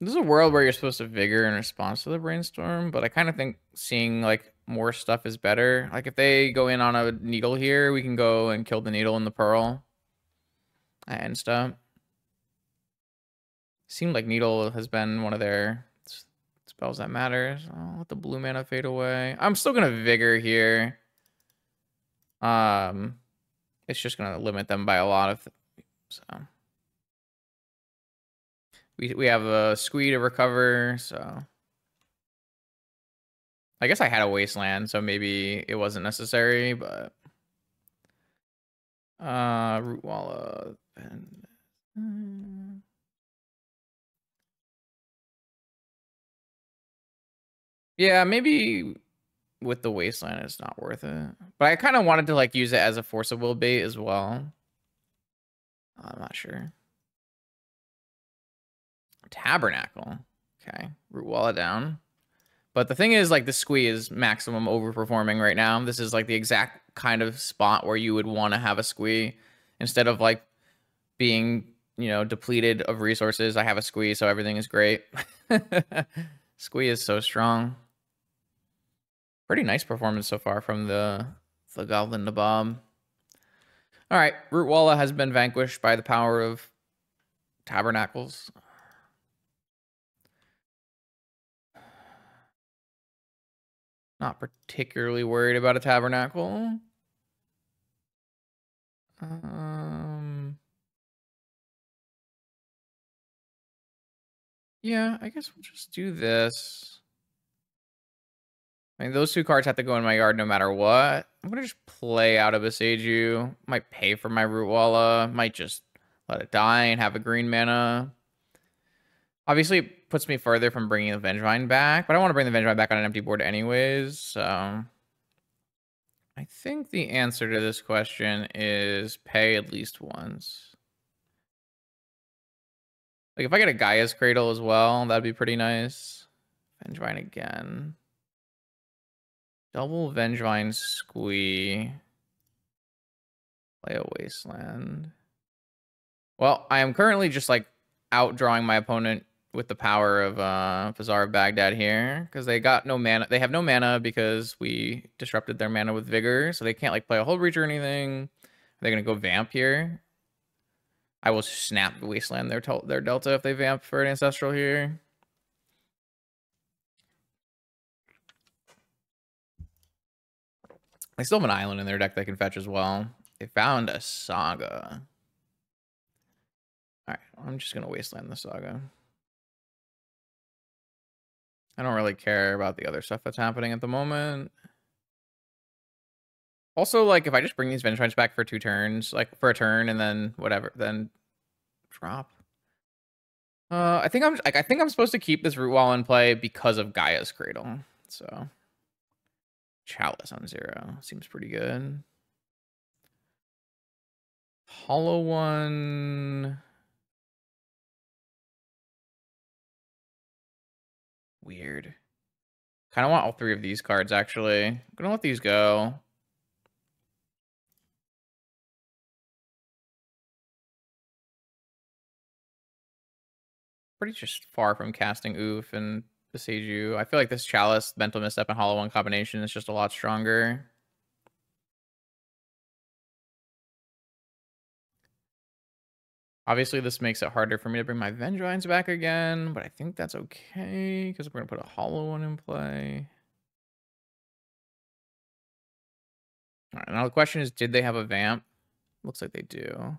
This is a world where you're supposed to vigor in response to the brainstorm, but I kind of think seeing like more stuff is better. Like if they go in on a needle here, we can go and kill the needle in the pearl and stuff. Seemed like needle has been one of their spells that matters. I'll let the blue mana fade away. I'm still gonna vigor here. Um, it's just gonna limit them by a lot of. so we we have a squee to recover. So I guess I had a wasteland, so maybe it wasn't necessary, but uh, Rootwalla and. Yeah, maybe with the wasteland it's not worth it. But I kind of wanted to like use it as a force of will bait as well. I'm not sure. Tabernacle. Okay. Rootwalla down. But the thing is, like, the squee is maximum overperforming right now. This is like the exact kind of spot where you would want to have a squee instead of like being, you know, depleted of resources. I have a squee, so everything is great. *laughs* squee is so strong. Pretty nice performance so far from the the Goblin Nabob. All right, Rootwalla has been vanquished by the power of Tabernacles. Not particularly worried about a Tabernacle. Um. Yeah, I guess we'll just do this. I mean, those two cards have to go in my yard no matter what. I'm going to just play out of Boseiju. Might pay for my Rootwalla. Might just let it die and have a green mana. Obviously, it puts me further from bringing the Vengevine back, but I want to bring the Vengevine back on an empty board anyways, so... I think the answer to this question is pay at least once. Like, if I get a Gaea's Cradle as well, that'd be pretty nice. Vengevine again. Double Vengevine Squee. Play a Wasteland. Well, I am currently just like outdrawing my opponent with the power of uh Bazaar of Baghdad here because they got no mana. They have no mana because we disrupted their mana with vigor, so they can't like play a Hullbreacher or anything. Are They're gonna go vamp here. I will snap the Wasteland their, their Delta if they vamp for an Ancestral here. They still have an island in their deck they can fetch as well. They found a Saga. Alright, I'm just going to Wasteland the Saga. I don't really care about the other stuff that's happening at the moment. Also, like, if I just bring these Vengevines back for two turns, like, for a turn and then whatever, then drop. Uh, I think I'm like I think I'm supposed to keep this root wall in play because of Gaea's Cradle. So Chalice on zero seems pretty good. Hollow one. Weird. Kind of want all three of these cards, actually. I'm gonna let these go. Pretty just far from casting Ouphe and Boseiju. I feel like this Chalice, Mental Misstep, and Hollow One combination is just a lot stronger. Obviously, this makes it harder for me to bring my Vengevines back again, but I think that's okay, because we're going to put a Hollow One in play. All right, now the question is, did they have a Vamp? Looks like they do. I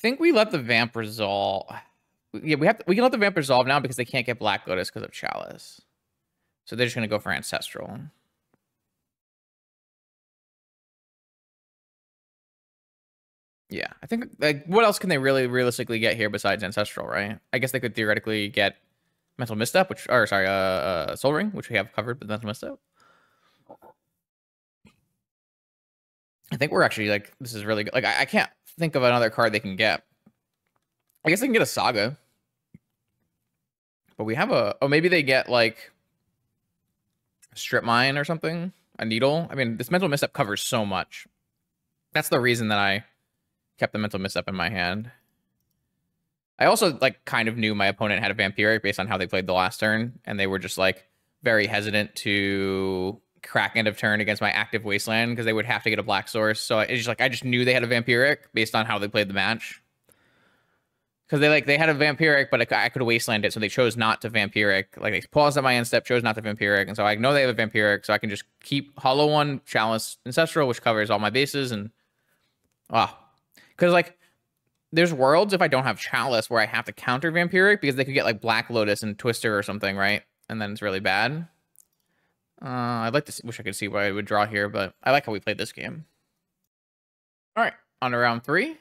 think we let the Vamp resolve yeah, we have to, we can let the vamp resolve now because they can't get Black Lotus because of Chalice. So they're just gonna go for Ancestral. Yeah, I think like what else can they really realistically get here besides Ancestral, right? I guess they could theoretically get Mental Misstep, which or sorry, uh, uh Sol Ring, which we have covered with Mental Misstep. I think we're actually like this is really good. Like I, I can't think of another card they can get. I guess they can get a Saga. But we have a... Oh, maybe they get, like... Strip Mine or something? A Needle? I mean, this Mental Misstep covers so much. That's the reason that I kept the Mental Misstep in my hand. I also, like, kind of knew my opponent had a Vampiric based on how they played the last turn. And they were just, like, very hesitant to crack end of turn against my active Wasteland because they would have to get a Black Source. So it's just, like, I just knew they had a Vampiric based on how they played the match because they like they had a vampiric, but I, could wasteland it, so they chose not to vampiric. Like they paused at my end step, chose not to vampiric, and so I know they have a vampiric, so I can just keep hollow one, chalice, ancestral, which covers all my bases, and ah, because like there's worlds if I don't have chalice where I have to counter vampiric because they could get like black lotus and twister or something, right? And then it's really bad. Uh, I'd like to see, wish I could see what I would draw here, but I like how we played this game. All right, on to round three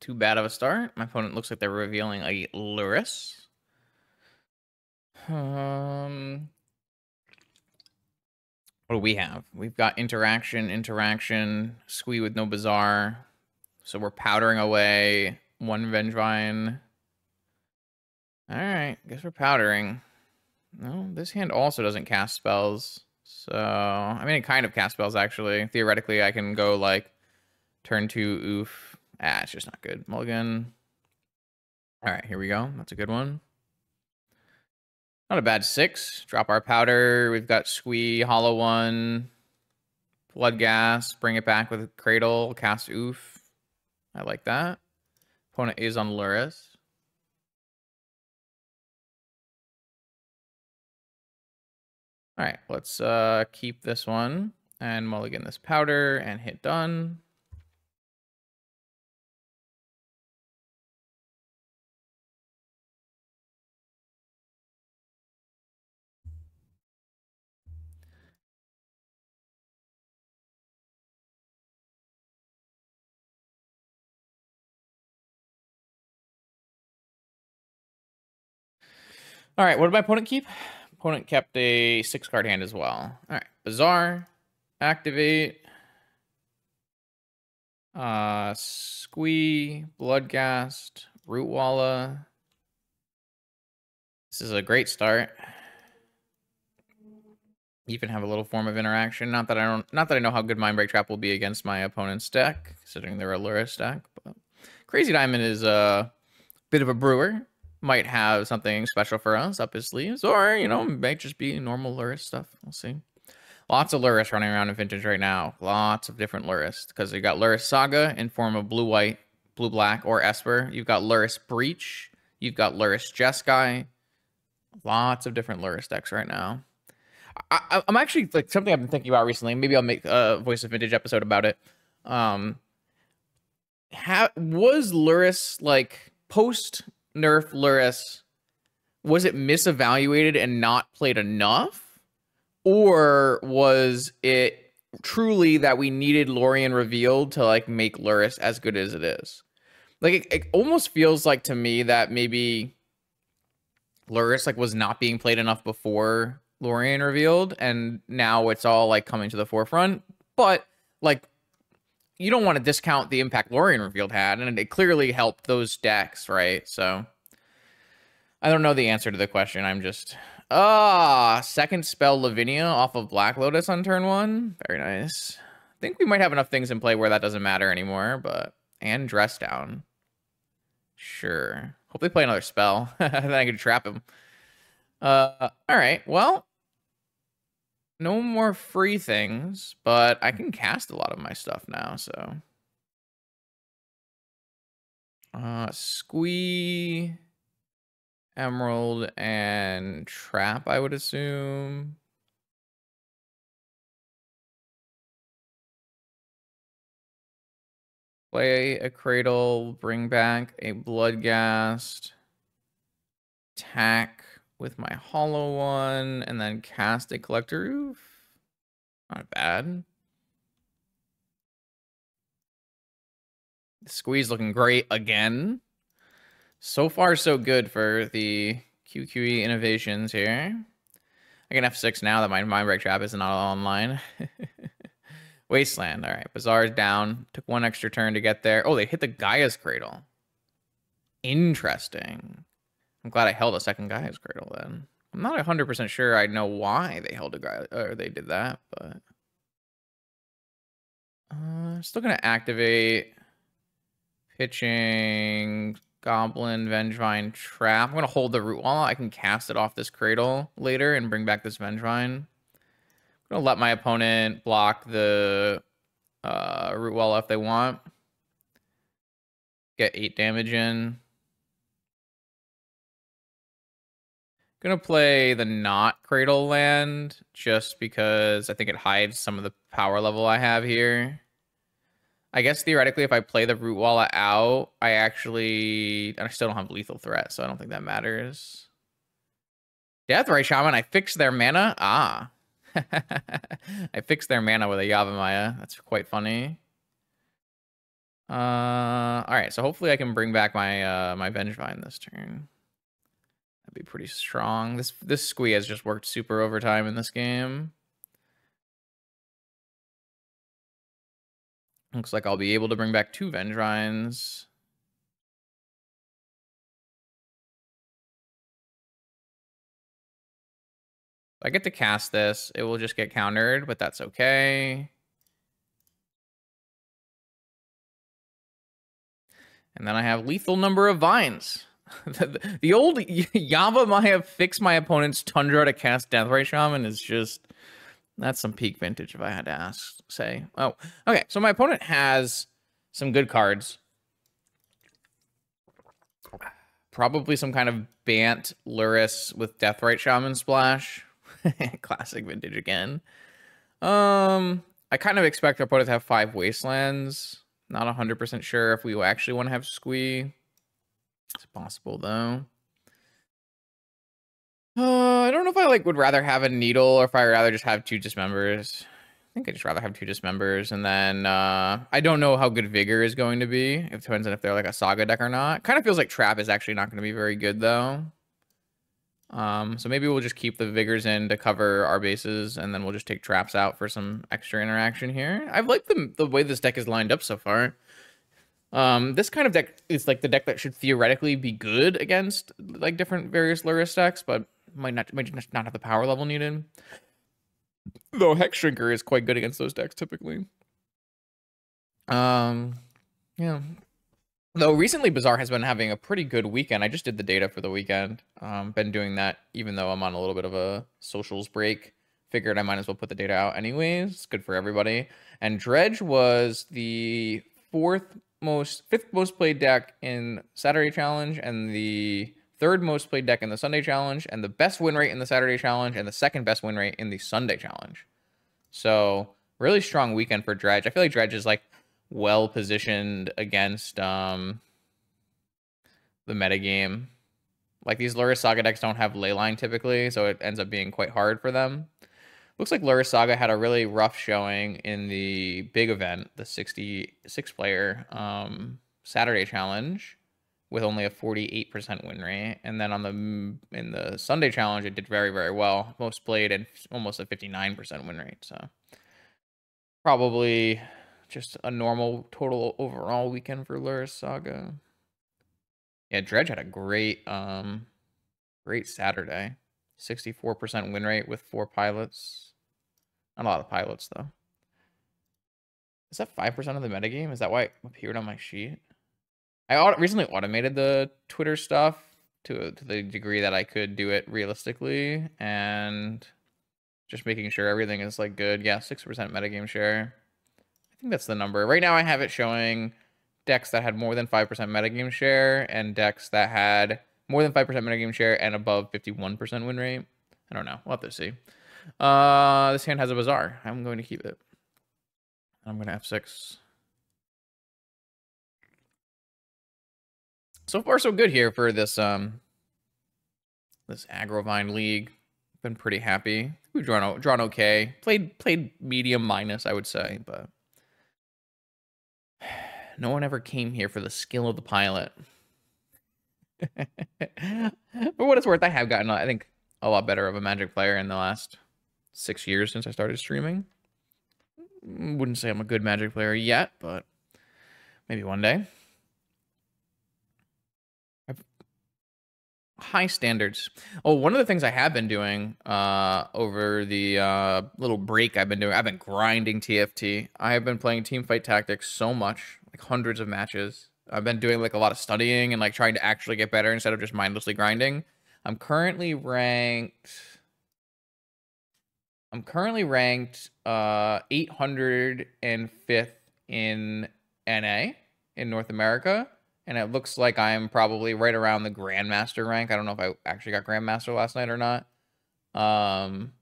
too bad of a start. My opponent looks like they're revealing a Lurrus. Um, what do we have? We've got interaction, interaction, squee with no bazaar. So we're powdering away one Vengevine. All right, guess we're powdering. No, this hand also doesn't cast spells. So, I mean, it kind of cast spells, actually. Theoretically, I can go, like, turn two Ouphe, Ah, it's just not good. Mulligan. All right, here we go. That's a good one. Not a bad six. Drop our powder. We've got Squee, Hollow One, Bloodghast. Bring it back with Cradle. Cast Ouphe. I like that. Opponent is on Lurrus. All right, let's uh, keep this one and mulligan this powder and hit done. All right, what did my opponent keep? Opponent kept a six card hand as well. All right, Bazaar, activate, uh, Squee, Bloodghast, Rootwalla. This is a great start. Even have a little form of interaction. Not that I don't, not that I know how good Mindbreak Trap will be against my opponent's deck, considering they're a Lurrus deck. But Crazy Diamond is a bit of a brewer might have something special for us up his sleeves, or you know, might just be normal Lurrus stuff. We'll see. Lots of Lurrus running around in Vintage right now. Lots of different Lurrus because we got Lurrus Saga in form of blue white blue black or Esper. You've got Lurrus Breach. You've got Lurrus Jeskai. Lots of different Lurrus decks right now. I, am actually like something I've been thinking about recently. Maybe I'll make a voice of vintage episode about it. Um, ha- was Lurrus like post nerf Lurrus? Was it misevaluated and not played enough, or was it truly that we needed Lorien revealed to like make Lurrus as good as it is? Like it, it almost feels like to me that maybe Lurrus like was not being played enough before Lorien revealed, and now it's all like coming to the forefront. But like, you don't want to discount the impact Lorien revealed had, and it clearly helped those decks, right? So, I don't know the answer to the question. I'm just ah second spell Lavinia off of Black Lotus on turn one. Very nice. I think we might have enough things in play where that doesn't matter anymore. But and dress down. Sure. Hope they play another spell. *laughs* then I can trap him. Uh, all right. Well, no more free things, but I can cast a lot of my stuff now, so. Uh, Squee, Emerald, and Trap, I would assume. Play a Cradle, bring back a Bloodghast, attack with my hollow one and then cast a Collector Ouphe. Not bad. Squee's looking great again. So far, so good for the QQE innovations here. I can F6 now that my Mindbreak Trap is not online. *laughs* Wasteland. All right. Bazaar's down. Took one extra turn to get there. Oh, they hit the Gaea's Cradle. Interesting. I'm glad I held a second Gaea's Cradle then. I'm not 100% sure I know why they held a guy or they did that, but uh, I'm still going to activate pitching Goblin Vengevine Trap. I'm going to hold the Root Wall. I can cast it off this Cradle later and bring back this Vengevine. I'm going to let my opponent block the uh, Root Wall if they want. Get 8 damage in. Gonna play the not Cradle land just because I think it hides some of the power level I have here. I guess theoretically, if I play the Root Wall out, I actually I still don't have lethal threat, so I don't think that matters. Deathrite Shaman, I fixed their mana. Ah. *laughs* I fixed their mana with a Yavimaya. That's quite funny. Uh, all right, so hopefully I can bring back my uh my Vengevine this turn. That'd be pretty strong. This this squee has just worked super overtime in this game. Looks like I'll be able to bring back two Vengevines. I get to cast this. It will just get countered, but that's okay. And then I have lethal number of vines. The, *laughs* the old *laughs* Yavimaya fix my opponent's Tundra to cast Deathrite Shaman is just that's some peak vintage if I had to ask say. Oh, okay. So my opponent has some good cards. Probably some kind of Bant Lurrus with Deathrite Shaman splash. *laughs* Classic vintage again. Um, I kind of expect our opponent to have five wastelands. Not 100% sure if we actually want to have Squee. It's possible though. Uh, I don't know if I like would rather have a needle or if I rather just have two dismembers. I think I'd just rather have two dismembers, and then uh, I don't know how good vigor is going to be. It depends on if they're like a saga deck or not. Kind of feels like trap is actually not going to be very good though. Um, so maybe we'll just keep the vigors in to cover our bases, and then we'll just take traps out for some extra interaction here. I've liked the the way this deck is lined up so far. Um, this kind of deck is like the deck that should theoretically be good against like different various Lurrus decks, but might not might not have the power level needed. Though Hex Drinker is quite good against those decks typically. Um, yeah. Though recently Bazaar has been having a pretty good weekend. I just did the data for the weekend. Um, been doing that even though I'm on a little bit of a socials break. Figured I might as well put the data out anyways. It's good for everybody. And Dredge was the fourth most fifth most played deck in Saturday Challenge and the third most played deck in the Sunday Challenge and the best win rate in the Saturday Challenge and the second best win rate in the Sunday Challenge. So really strong weekend for Dredge. I feel like Dredge is like well positioned against um the metagame. Like these Lurrus Saga decks don't have Leyline typically, so it ends up being quite hard for them. Looks like Lurrus Saga had a really rough showing in the big event, the 66 player um, Saturday challenge, with only a 48% win rate. And then on the in the Sunday challenge, it did very very well, most played and almost a 59% win rate. So probably just a normal total overall weekend for Lurrus Saga. Yeah, Dredge had a great um great Saturday. 64% win rate with four pilots. Not a lot of pilots, though. Is that 5% of the metagame? Is that why it appeared on my sheet? I recently automated the Twitter stuff to, to the degree that I could do it realistically and just making sure everything is like good. Yeah, 6% metagame share. I think that's the number. Right now I have it showing decks that had more than 5% metagame share and decks that had more than 5% metagame share and above 51% win rate. I don't know. We'll have to see. Uh, this hand has a bazaar. I'm going to keep it. I'm going to F6. So far, so good here for this um this Aggrovine league. Been pretty happy. We've drawn drawn okay. Played played medium minus, I would say, but *sighs* no one ever came here for the skill of the pilot. *laughs* for what it's worth, I have gotten, I think, a lot better of a Magic player in the last six years since I started streaming. Wouldn't say I'm a good Magic player yet, but maybe one day. High standards. Oh, one of the things I have been doing uh, over the uh, little break I've been doing, I've been grinding TFT. I have been playing Teamfight Tactics so much, like hundreds of matches. I've been doing like a lot of studying and like trying to actually get better instead of just mindlessly grinding. I'm currently ranked I'm currently ranked uh 805th in NA in North America, and it looks like I'm probably right around the Grandmaster rank. I don't know if I actually got Grandmaster last night or not. Um,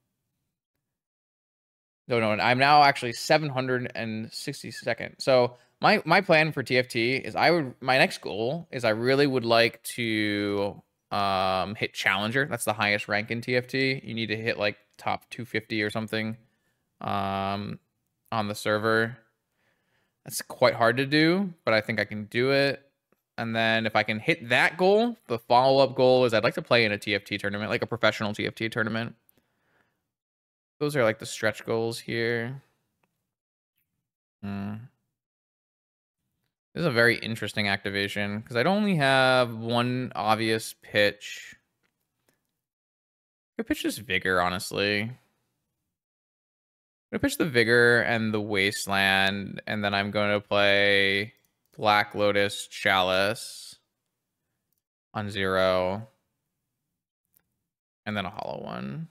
no, no, I'm now actually 762nd. So my my plan for TFT is I would my next goal is I really would like to um hit challenger. That's the highest rank in TFT. You need to hit like top 250 or something um, on the server. That's quite hard to do, but I think I can do it. And then if I can hit that goal, the follow up goal is I'd like to play in a TFT tournament, like a professional TFT tournament. Those are like the stretch goals here. Hmm. This is a very interesting activation because I'd only have one obvious pitch. I pitch this Vigor, honestly. I'm gonna pitch the Vigor and the Wasteland, and then I'm going to play Black Lotus Chalice on zero. And then a hollow one.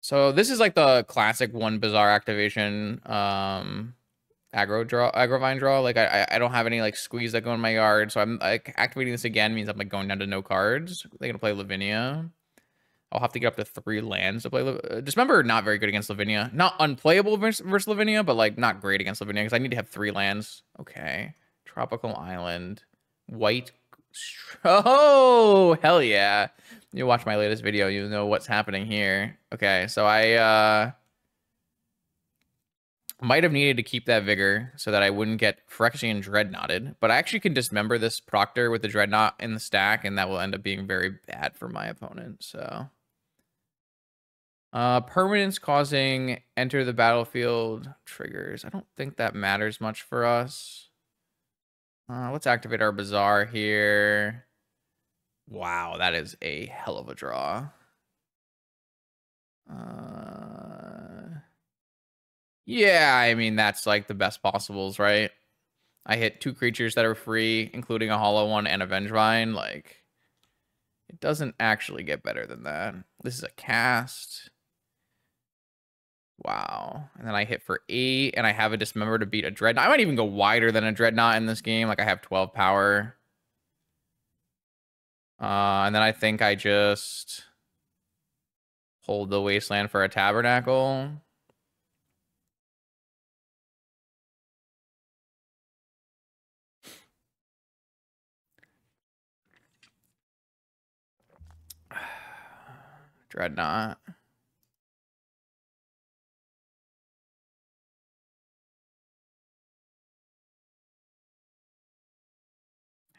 So this is like the classic one Bazaar activation. Um aggro draw Aggrovine draw like I I don't have any like squees that go in my yard so I'm like activating this again means I'm like going down to no cards. They're gonna play Lavinia. I'll have to get up to three lands to play uh, Dismember not very good against Lavinia. Not unplayable versus, versus Lavinia but like not great against Lavinia because I need to have three lands. Okay. Tropical island. White *laughs* oh hell yeah. You watch my latest video you know what's happening here. Okay so I uh might have needed to keep that vigor so that I wouldn't get Phyrexian Dreadnoughted, but I actually can dismember this Proctor with the Dreadnought in the stack, and that will end up being very bad for my opponent, so... Uh, permanence causing enter the battlefield triggers. I don't think that matters much for us. Uh, let's activate our Bazaar here. Wow, that is a hell of a draw. Uh... Yeah, I mean, that's like the best possibles, right? I hit two creatures that are free, including a hollow one and a Vengevine. Like, it doesn't actually get better than that. This is a cast. Wow. And then I hit for eight, and I have a dismember to beat a dreadnought. I might even go wider than a dreadnought in this game. Like I have 12 power. Uh, and then I think I just hold the wasteland for a tabernacle. Dreadnought.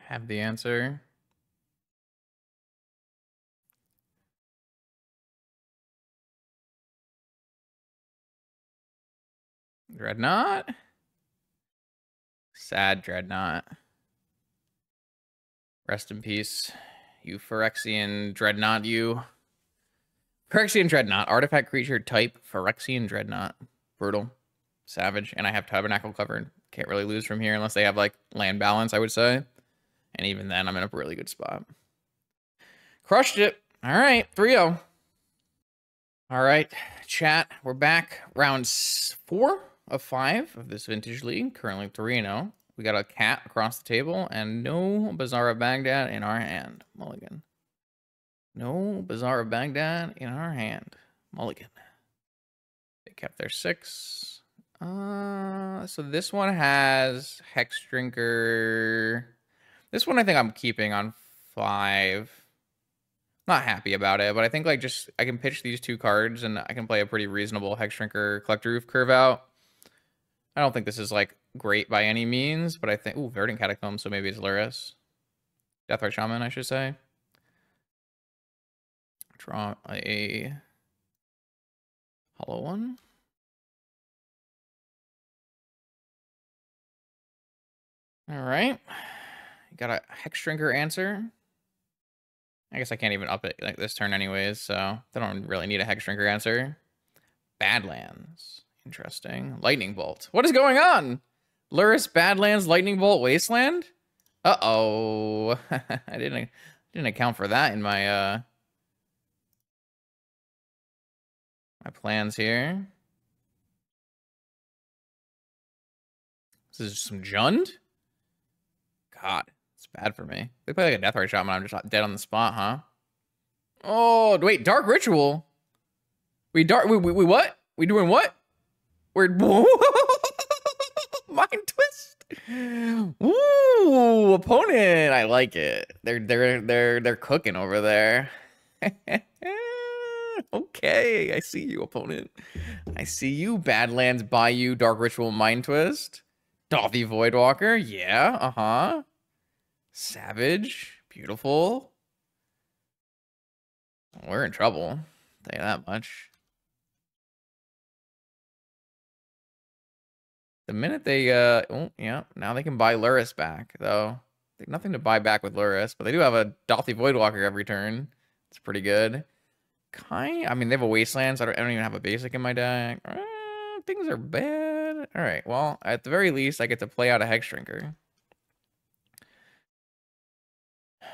Have the answer. Dreadnought? Sad Dreadnought. Rest in peace, you Phyrexian Dreadnought, you. Phyrexian Dreadnought, artifact creature type, Phyrexian Dreadnought. Brutal. Savage. And I have Tabernacle covered. Can't really lose from here unless they have, like, land balance, I would say. And even then, I'm in a really good spot. Crushed it. All right, 3 0. All right, chat, we're back. Round four of five of this vintage league, currently 3 0. We got a cat across the table and no Bazaar of Baghdad in our hand. Mulligan. No Bazaar of Baghdad in our hand. Mulligan. They kept their six. Uh, so this one has Hex Drinker. This one I think I'm keeping on five. Not happy about it, but I think like just I can pitch these two cards and I can play a pretty reasonable Hex Drinker Collector Ouphe curve out. I don't think this is like great by any means, but I think ooh, Verdant Catacomb, so maybe it's Lurrus. Deathrite Shaman, I should say. Draw a hollow one. All right. Got a Hex Drinker answer. I guess I can't even up it like this turn anyways, so they don't really need a Hex Drinker answer. Badlands. Interesting. Lightning Bolt. What is going on? Lurrus Badlands Lightning Bolt Wasteland? Uh-oh. *laughs* I didn't didn't account for that in my uh my plans here. This is some Jund? God, it's bad for me. They play like a Deathrite Shaman, I'm just dead on the spot, huh? Oh, wait, Dark Ritual? We dark we, we, we what? We doing what? We're *laughs* mind twist. Ooh, opponent. I like it. They're they're they're they're cooking over there. *laughs* *laughs* okay, I see you, opponent. I see you, Badlands Bayou, Dark Ritual, Mind Twist. Dauthi Voidwalker, yeah, uh-huh. Savage, beautiful. We're in trouble. I'll tell you that much. The minute they, uh, oh, yeah, now they can buy Lurrus back, though. They, nothing to buy back with Lurrus, but they do have a Dauthi Voidwalker every turn. It's pretty good. Kind, I mean, they have a Wasteland, so I don't, I don't even have a basic in my deck. Uh, things are bad. All right, well, at the very least, I get to play out a Hex Drinker.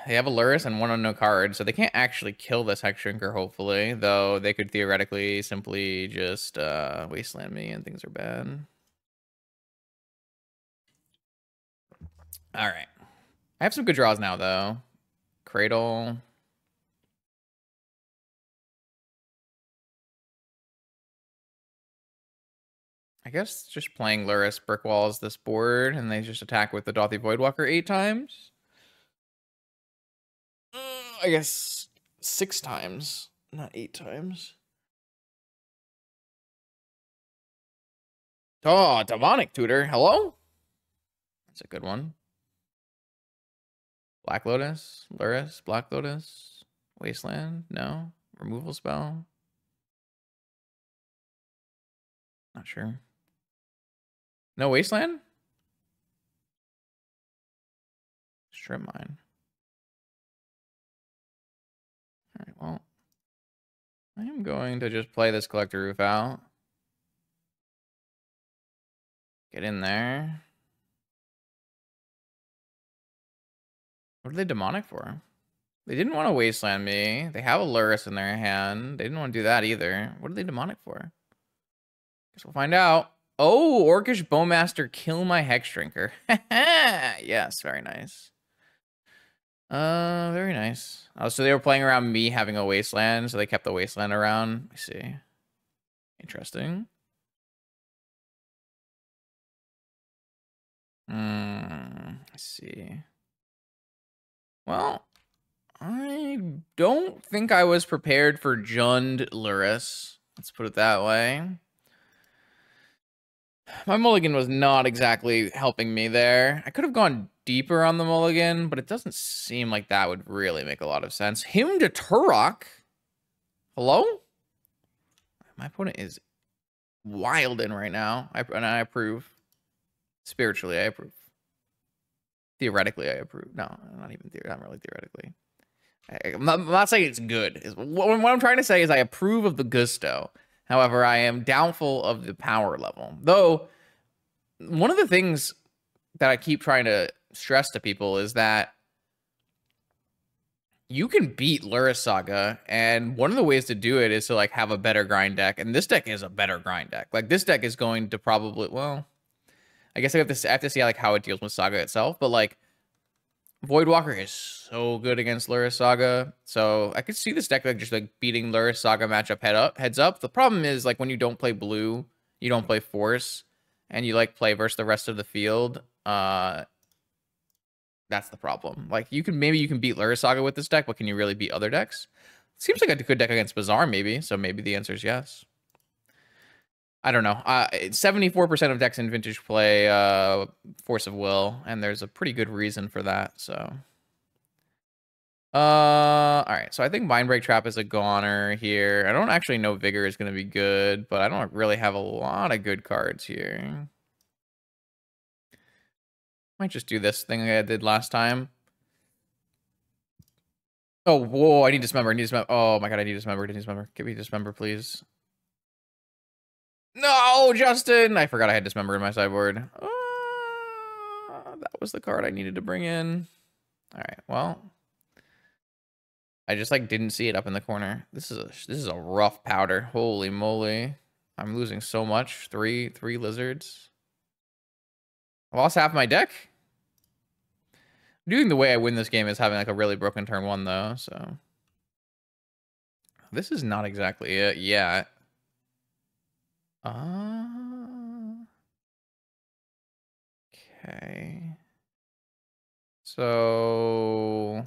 They have a Lurrus and one on no card, so they can't actually kill this Hex Drinker. hopefully. Though they could theoretically simply just uh, Wasteland me and things are bad. All right. I have some good draws now, though. Cradle. I guess just playing Lurrus Brick Walls this board, and they just attack with the Dauthi Voidwalker eight times. Uh, I guess six times, not eight times. Oh, Demonic Tutor. Hello? That's a good one. Black Lotus, Lurrus, Black Lotus, Wasteland, no. Removal spell. Not sure. No Wasteland? Strip mine. Alright, well. I am going to just play this Collector Ouphe out. Get in there. What are they demonic for? They didn't want to wasteland me. They have a Lurrus in their hand. They didn't want to do that either. What are they demonic for? Guess we'll find out. Oh, Orcish Bowmaster, kill my Hex Drinker. *laughs* yes, very nice. Uh, very nice. Oh, so they were playing around me having a wasteland, so they kept the wasteland around. I see. Interesting. Hmm. I see. Well, I don't think I was prepared for Jund Lurrus. Let's put it that way. My mulligan was not exactly helping me there. I could have gone deeper on the mulligan, but it doesn't seem like that would really make a lot of sense. Hymn to Tourach. Hello? My opponent is wild in right now. I, and I approve. Spiritually, I approve. Theoretically, I approve. No, not even theoretically. Not really theoretically. I, am not, I'm not saying it's good. What, what I'm trying to say is I approve of the gusto. However, I am doubtful of the power level. Though, one of the things that I keep trying to stress to people is that you can beat Lurrus Saga, and one of the ways to do it is to like have a better grind deck, and this deck is a better grind deck. Like this deck is going to probably well, I guess I have to I have to see like how it deals with Saga itself, but like Voidwalker is so good against Lurrus Saga, so I could see this deck like just like beating Lurrus Saga matchup head up heads up. The problem is like when you don't play blue, you don't play Force, and you like play versus the rest of the field. Uh, that's the problem. Like you can maybe you can beat Lurrus Saga with this deck, but can you really beat other decks? Seems like a good deck against Bazaar, maybe. So maybe the answer is yes. I don't know. Uh, 74% of decks in vintage play uh, Force of Will, and there's a pretty good reason for that. So, uh, all right. So I think Mindbreak Trap is a goner here. I don't actually know Vigor is going to be good, but I don't really have a lot of good cards here. Might just do this thing I did last time. Oh, whoa, I need dismember. I need dismember. Oh my god, I need dismember. I need dismember. Give me dismember, please. No, Justin! I forgot I had dismember in my sideboard. Uh, that was the card I needed to bring in. Alright, well. I just like didn't see it up in the corner. This is a this is a rough powder. Holy moly. I'm losing so much. Three three lizards. I lost half my deck. Doing the way I win this game is having like a really broken turn one though, so. This is not exactly it Uh, okay. So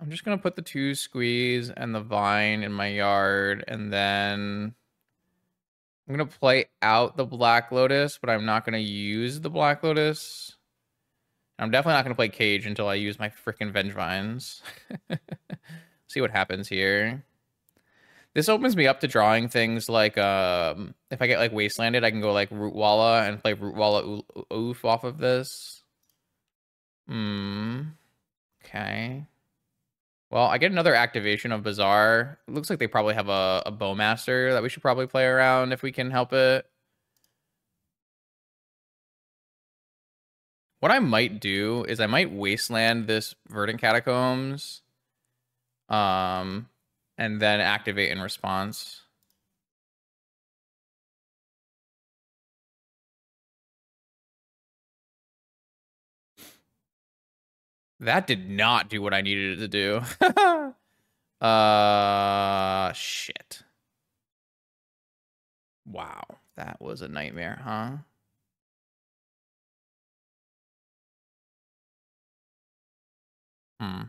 I'm just gonna put the two Squees and the vine in my yard and then I'm going to play out the Black Lotus, but I'm not going to use the Black Lotus. I'm definitely not going to play Cage until I use my freaking Vengevines. *laughs* See what happens here. This opens me up to drawing things like, um, if I get like Wastelanded, I can go like Rootwalla and play Rootwalla Oof off of this. Hmm. Okay. Well, I get another activation of Bazaar. It looks like they probably have a, a Bowmaster that we should probably play around if we can help it. What I might do is I might wasteland this Verdant Catacombs. Um, and then activate in response. That did not do what I needed it to do. *laughs* uh, shit. Wow, that was a nightmare, huh? Hmm.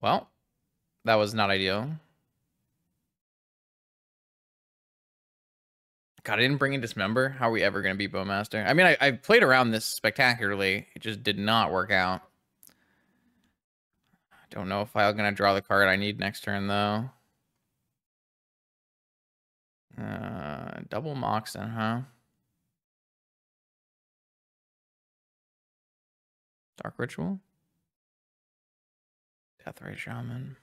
Well, that was not ideal. God, I didn't bring in Dismember. How are we ever going to beat Bowmaster? I mean, I, I played around this spectacularly. It just did not work out. I don't know if I'm going to draw the card I need next turn, though. Uh, double Moxen, huh? Dark Ritual? Deathrite Shaman.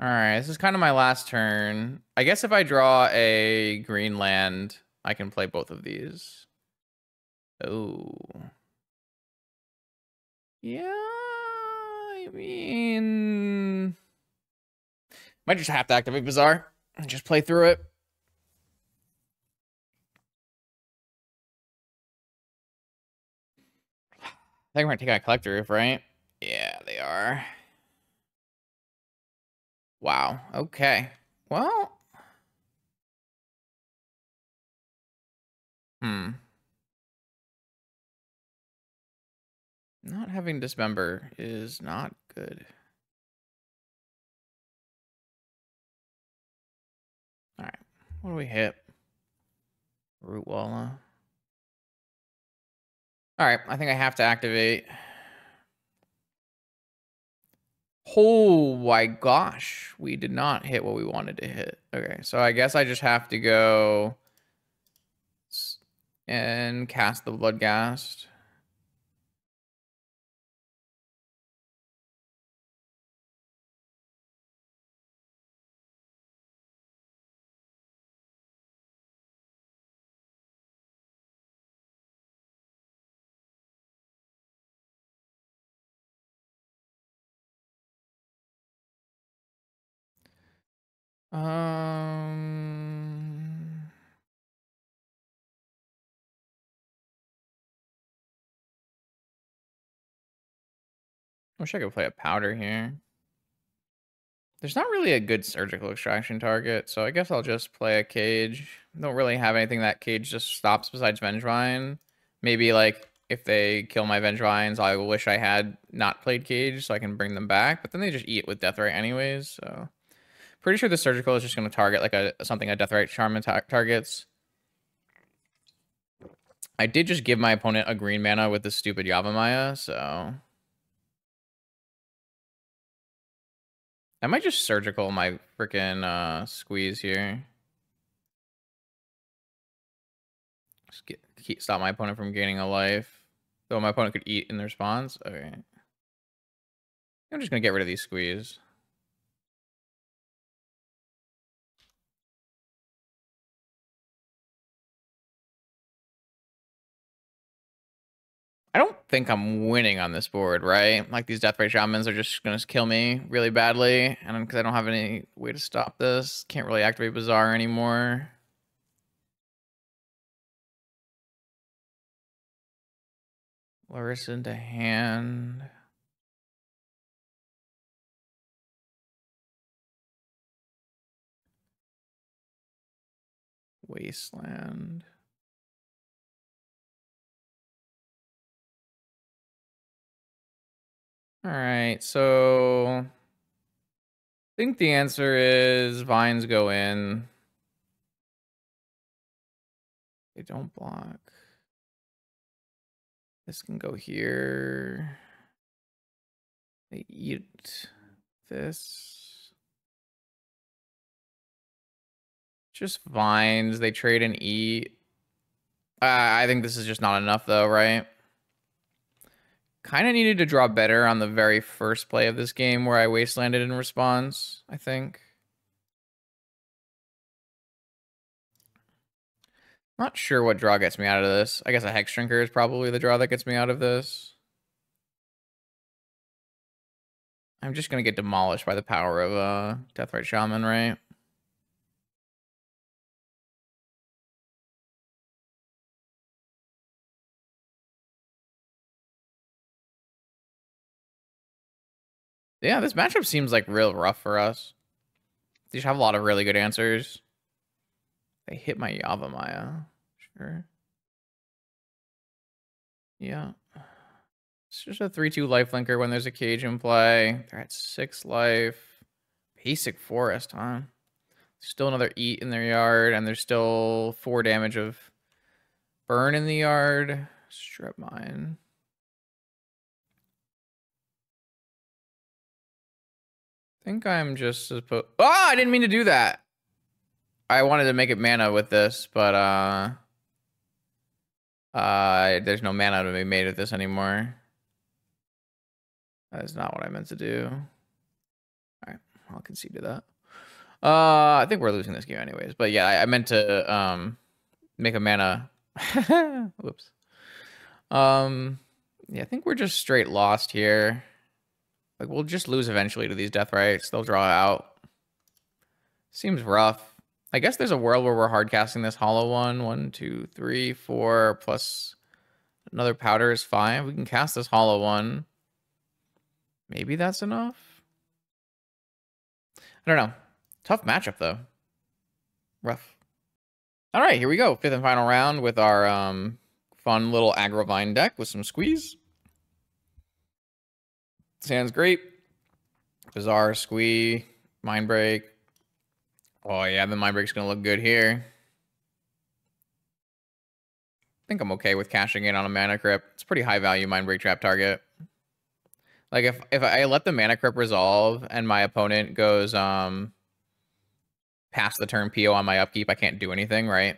All right, this is kind of my last turn. I guess if I draw a green land, I can play both of these. Oh. Yeah, I mean... Might just have to activate Bazaar. And just play through it. I think we're gonna take out Collector Ouphe, right? Yeah, they are. Wow. Okay. Well. Hmm. Not having dismember is not good. All right. What do we hit? Rootwalla. All right. I think I have to activate. Oh my gosh. We did not hit what we wanted to hit. Okay. So I guess I just have to go and cast the Bloodghast. Um. Wish I could play a powder here. There's not really a good surgical extraction target, so I guess I'll just play a cage. Don't really have anything that cage just stops besides Vengevine. Maybe like if they kill my Vengevines, I wish I had not played cage so I can bring them back. But then they just eat with death Deathrite anyways, so Pretty sure the surgical is just going to target like a something a Deathrite Shaman ta targets. I did just give my opponent a green mana with the stupid Yavimaya, so... I might just surgical my freaking uh, Squees here. Just get, keep, stop my opponent from gaining a life. Though my opponent could eat in response. Okay. I'm just going to get rid of these Squees. I don't think I'm winning on this board, right? Like these Deathrite Shamans are just to kill me really badly. And because I don't have any way to stop this, can't really activate Bazaar anymore. Larissa into hand. Wasteland. All right, so I think the answer is vines go in. They don't block. This can go here. They eat this. Just vines. They trade and eat. Uh, I think this is just not enough though, right? Kind of needed to draw better on the very first play of this game where I wastelanded in response, I think. Not sure what draw gets me out of this. I guess a Hex Drinker is probably the draw that gets me out of this. I'm just going to get demolished by the power of uh, Deathrite Shaman, right? Yeah, this matchup seems like real rough for us. They have a lot of really good answers. They hit my Yavimaya. Sure. Yeah. It's just a 3-2 life linker when there's a cage in play. They're at 6 life. Basic forest, huh? Still another eat in their yard, and there's still 4 damage of burn in the yard. Strip mine. Think I'm just supposed. Oh, I didn't mean to do that. I wanted to make it mana with this, but uh, uh, there's no mana to be made with this anymore. That is not what I meant to do. All right, I'll concede to that. Uh, I think we're losing this game anyways. But yeah, I, I meant to um make a mana. *laughs* Whoops. Um, yeah, I think we're just straight lost here. Like we'll just lose eventually to these death Deathrites. They'll draw out. Seems rough. I guess there's a world where we're hard casting this hollow one. One, two, three, four, plus another powder is five. We can cast this hollow one. Maybe that's enough. I don't know. Tough matchup though. Rough. All right, here we go. Fifth and final round with our um, fun little Aggrovine deck with some Squees. Sounds great. Bazaar, squee, mind break, Oh yeah, the mind break's gonna look good here. I think I'm okay with cashing in on a mana crypt. It's pretty high value Mindbreak Trap target. Like if if I let the mana crypt resolve and my opponent goes um past the turn PO on my upkeep, I can't do anything, right?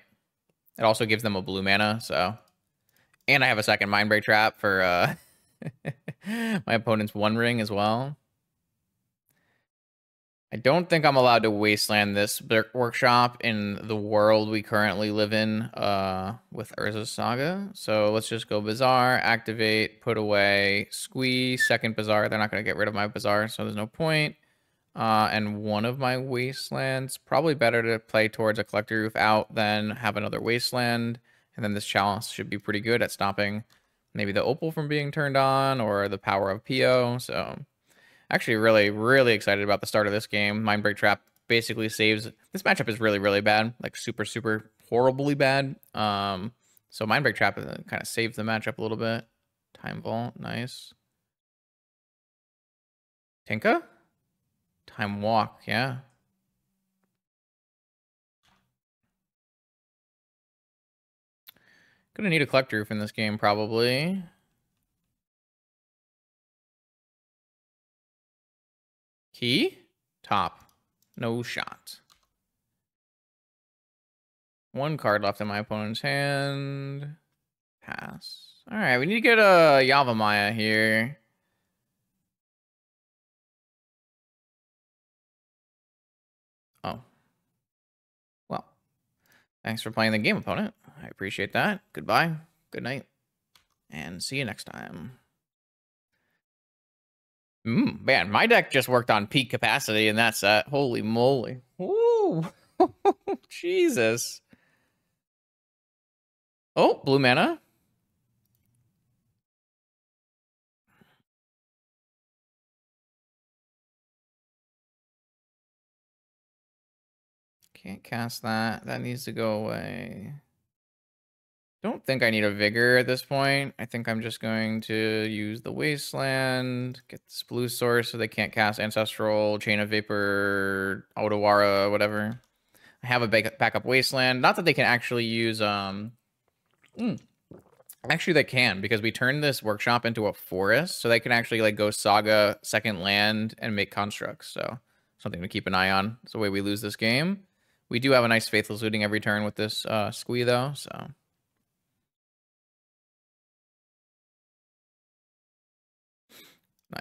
It also gives them a blue mana, so and I have a second Mindbreak Trap for uh *laughs* *laughs* my opponent's one ring as well. I don't think I'm allowed to wasteland this workshop in the world we currently live in uh, with Urza's Saga. So let's just go Bazaar, activate, put away, Squees, second Bazaar. They're not going to get rid of my Bazaar, so there's no point. Uh, and one of my wastelands, probably better to play towards a Collector Ouphe out than have another wasteland. And then this chalice should be pretty good at stopping maybe the opal from being turned on or the power of PO. So actually really, really excited about the start of this game. Mindbreak Trap basically saves. This matchup is really, really bad, like super, super horribly bad. Um, so Mindbreak Trap uh, kind of saves the matchup a little bit. Time Vault, nice. Tinker? Time Walk, yeah. Gonna need a Collector Ouphe in this game, probably. Key? Top. No shot. One card left in my opponent's hand. Pass. All right, we need to get uh, a Yavimaya here. Oh. Well, thanks for playing the game, opponent. I appreciate that. Goodbye. Good night. And see you next time. Mm, man, my deck just worked on peak capacity in that set. Holy moly. Ooh. *laughs* Jesus. Oh, blue mana. Can't cast that. That needs to go away don't think I need a vigor at this point. I think I'm just going to use the wasteland, get this blue source so they can't cast ancestral, chain of vapor, Otawara, whatever. I have a backup wasteland. Not that they can actually use um mm, actually they can because we turned this workshop into a forest, so they can actually like go saga second land and make constructs. So something to keep an eye on. It's the way we lose this game. We do have a nice faithless looting every turn with this uh squee though, so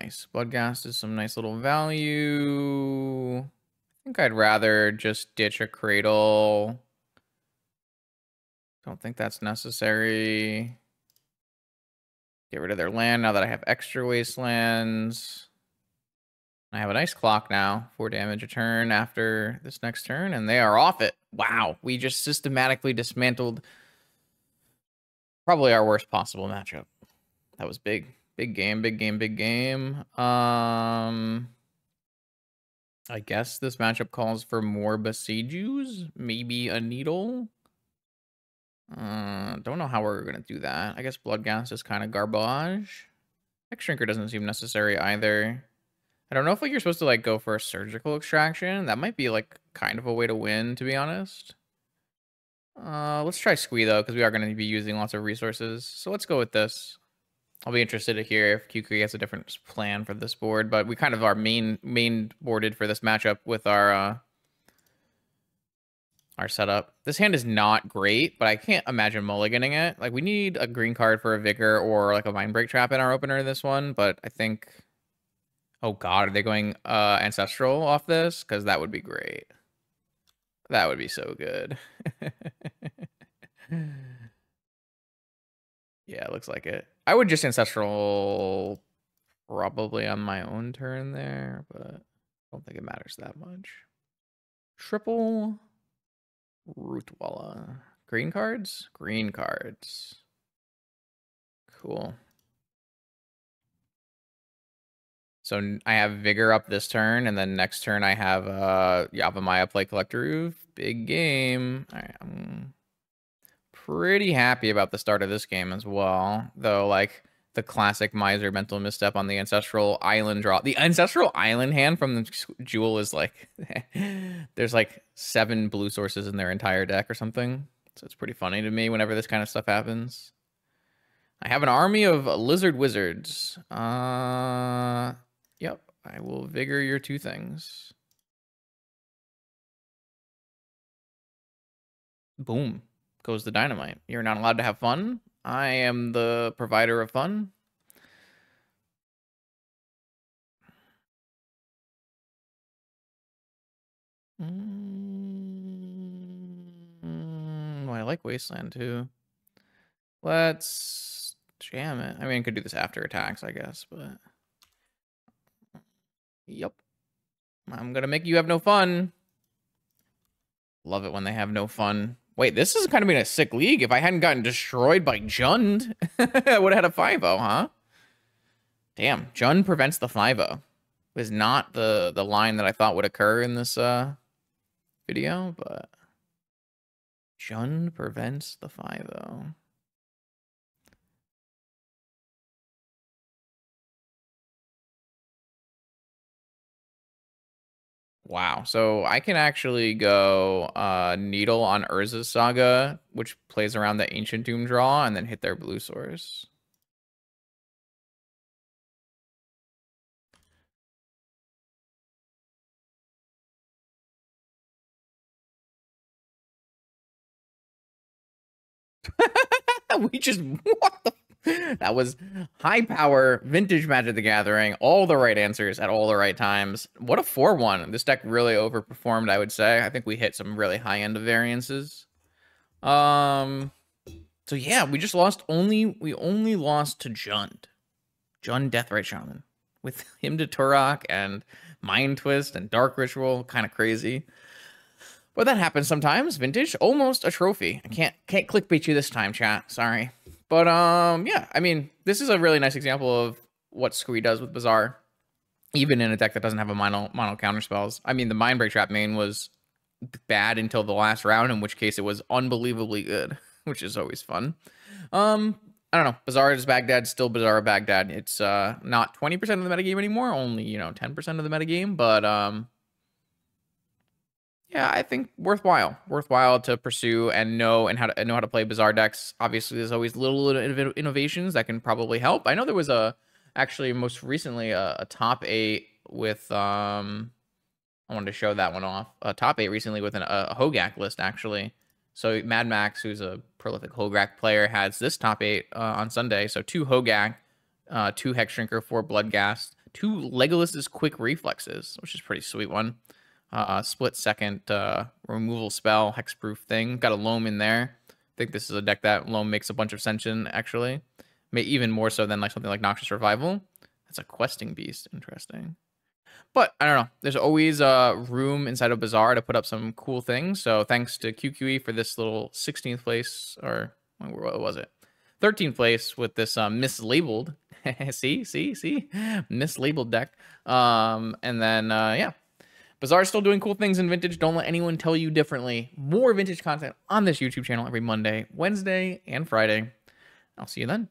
Nice. Bloodghast is some nice little value. I think I'd rather just ditch a cradle. Don't think that's necessary. Get rid of their land now that I have extra wastelands. I have a nice clock now. Four damage a turn after this next turn, and they are off it. Wow. We just systematically dismantled probably our worst possible matchup. That was big. Big game, big game, big game. Um, I guess this matchup calls for more Boseijus, maybe a needle. Uh, don't know how we're gonna do that. I guess Bloodghast is kind of garbage. Hex Drinker doesn't seem necessary either. I don't know if like you're supposed to like go for a surgical extraction. That might be like kind of a way to win, to be honest. Uh, let's try Squee though, because we are going to be using lots of resources. So let's go with this. I'll be interested to hear if QQ has a different plan for this board, but we kind of are main main boarded for this matchup with our uh, our setup. This hand is not great, but I can't imagine mulliganing it. Like we need a green card for a vigor or like a Mindbreak Trap in our opener this one, but I think Oh god, are they going uh ancestral off this? Because that would be great. That would be so good. *laughs* Yeah, looks like it. I would just ancestral probably on my own turn there, but I don't think it matters that much. Triple Rootwalla. Green cards? Green cards. Cool. So I have Vigor up this turn, and then next turn I have uh Yavimaya play Collector Ouphe. Big game. I'm pretty happy about the start of this game as well. Though, like, the classic Miser mental misstep on the Ancestral Island draw. The Ancestral Island hand from the Jewel is like, *laughs* there's like seven blue sources in their entire deck or something. So it's pretty funny to me whenever this kind of stuff happens. I have an army of lizard wizards. Uh, yep, I will vigor your two things. Boom goes the dynamite. You're not allowed to have fun. I am the provider of fun. Mm, I like Wasteland too. Let's jam it. I mean, I could do this after attacks, I guess, but. Yep. I'm gonna make you have no fun. Love it when they have no fun. Wait, this is kind of been a sick league. If I hadn't gotten destroyed by Jund, *laughs* I would have had a 5-0, huh? Damn, Jund prevents the 5-0. Was not the, the line that I thought would occur in this uh, video, but... Jund prevents the 5-0. Wow. So I can actually go uh, Needle on Urza's Saga, which plays around the Ancient Tomb draw, and then hit their blue source. *laughs* we just *laughs* what the *laughs* that was high power, vintage Magic the Gathering, all the right answers at all the right times. What a 4 1. This deck really overperformed, I would say. I think we hit some really high end of variances. Um, so yeah, we just lost only, we only lost to Jund. Jund Deathrite Shaman. With *laughs* Hymn to Tourach and Mind Twist and Dark Ritual. Kind of crazy. But that happens sometimes. Vintage, almost a trophy. I can't can't clickbait you this time, chat. Sorry. But um, yeah, I mean, this is a really nice example of what Squee does with Bazaar, even in a deck that doesn't have a mono mono counter spells. I mean, the Mindbreak Trap main was bad until the last round, in which case it was unbelievably good, *laughs* which is always fun. Um, I don't know. Bazaar is Baghdad, still Bazaar Baghdad. It's uh not 20% of the metagame anymore, only, you know, 10% of the metagame, but um yeah, I think worthwhile, worthwhile to pursue and know and how to know how to play Bazaar decks. Obviously, there's always little little innovations that can probably help. I know there was a actually most recently a, a top eight with um, I wanted to show that one off. A top eight recently with an, a, Hogaak list actually. So Mad Max, who's a prolific Hogaak player, has this top eight uh, on Sunday. So two Hogaak, uh, two Hex Drinker, four Bloodghast, two Legolas's Quick Reflexes, which is pretty sweet one uh, split second uh, removal spell, hexproof thing. Got a loam in there. I think this is a deck that loam makes a bunch of sense in, actually. May even more so than like something like Noxious Revival. That's a questing beast. Interesting. But I don't know. There's always uh, room inside of Bazaar to put up some cool things. So thanks to QQE for this little 16th place, or what was it? 13th place with this um, mislabeled. *laughs* see, see, see, mislabeled deck. Um, and then uh, yeah, Bazaar's still doing cool things in vintage. Don't let anyone tell you differently. More vintage content on this YouTube channel every Monday, Wednesday, and Friday. I'll see you then.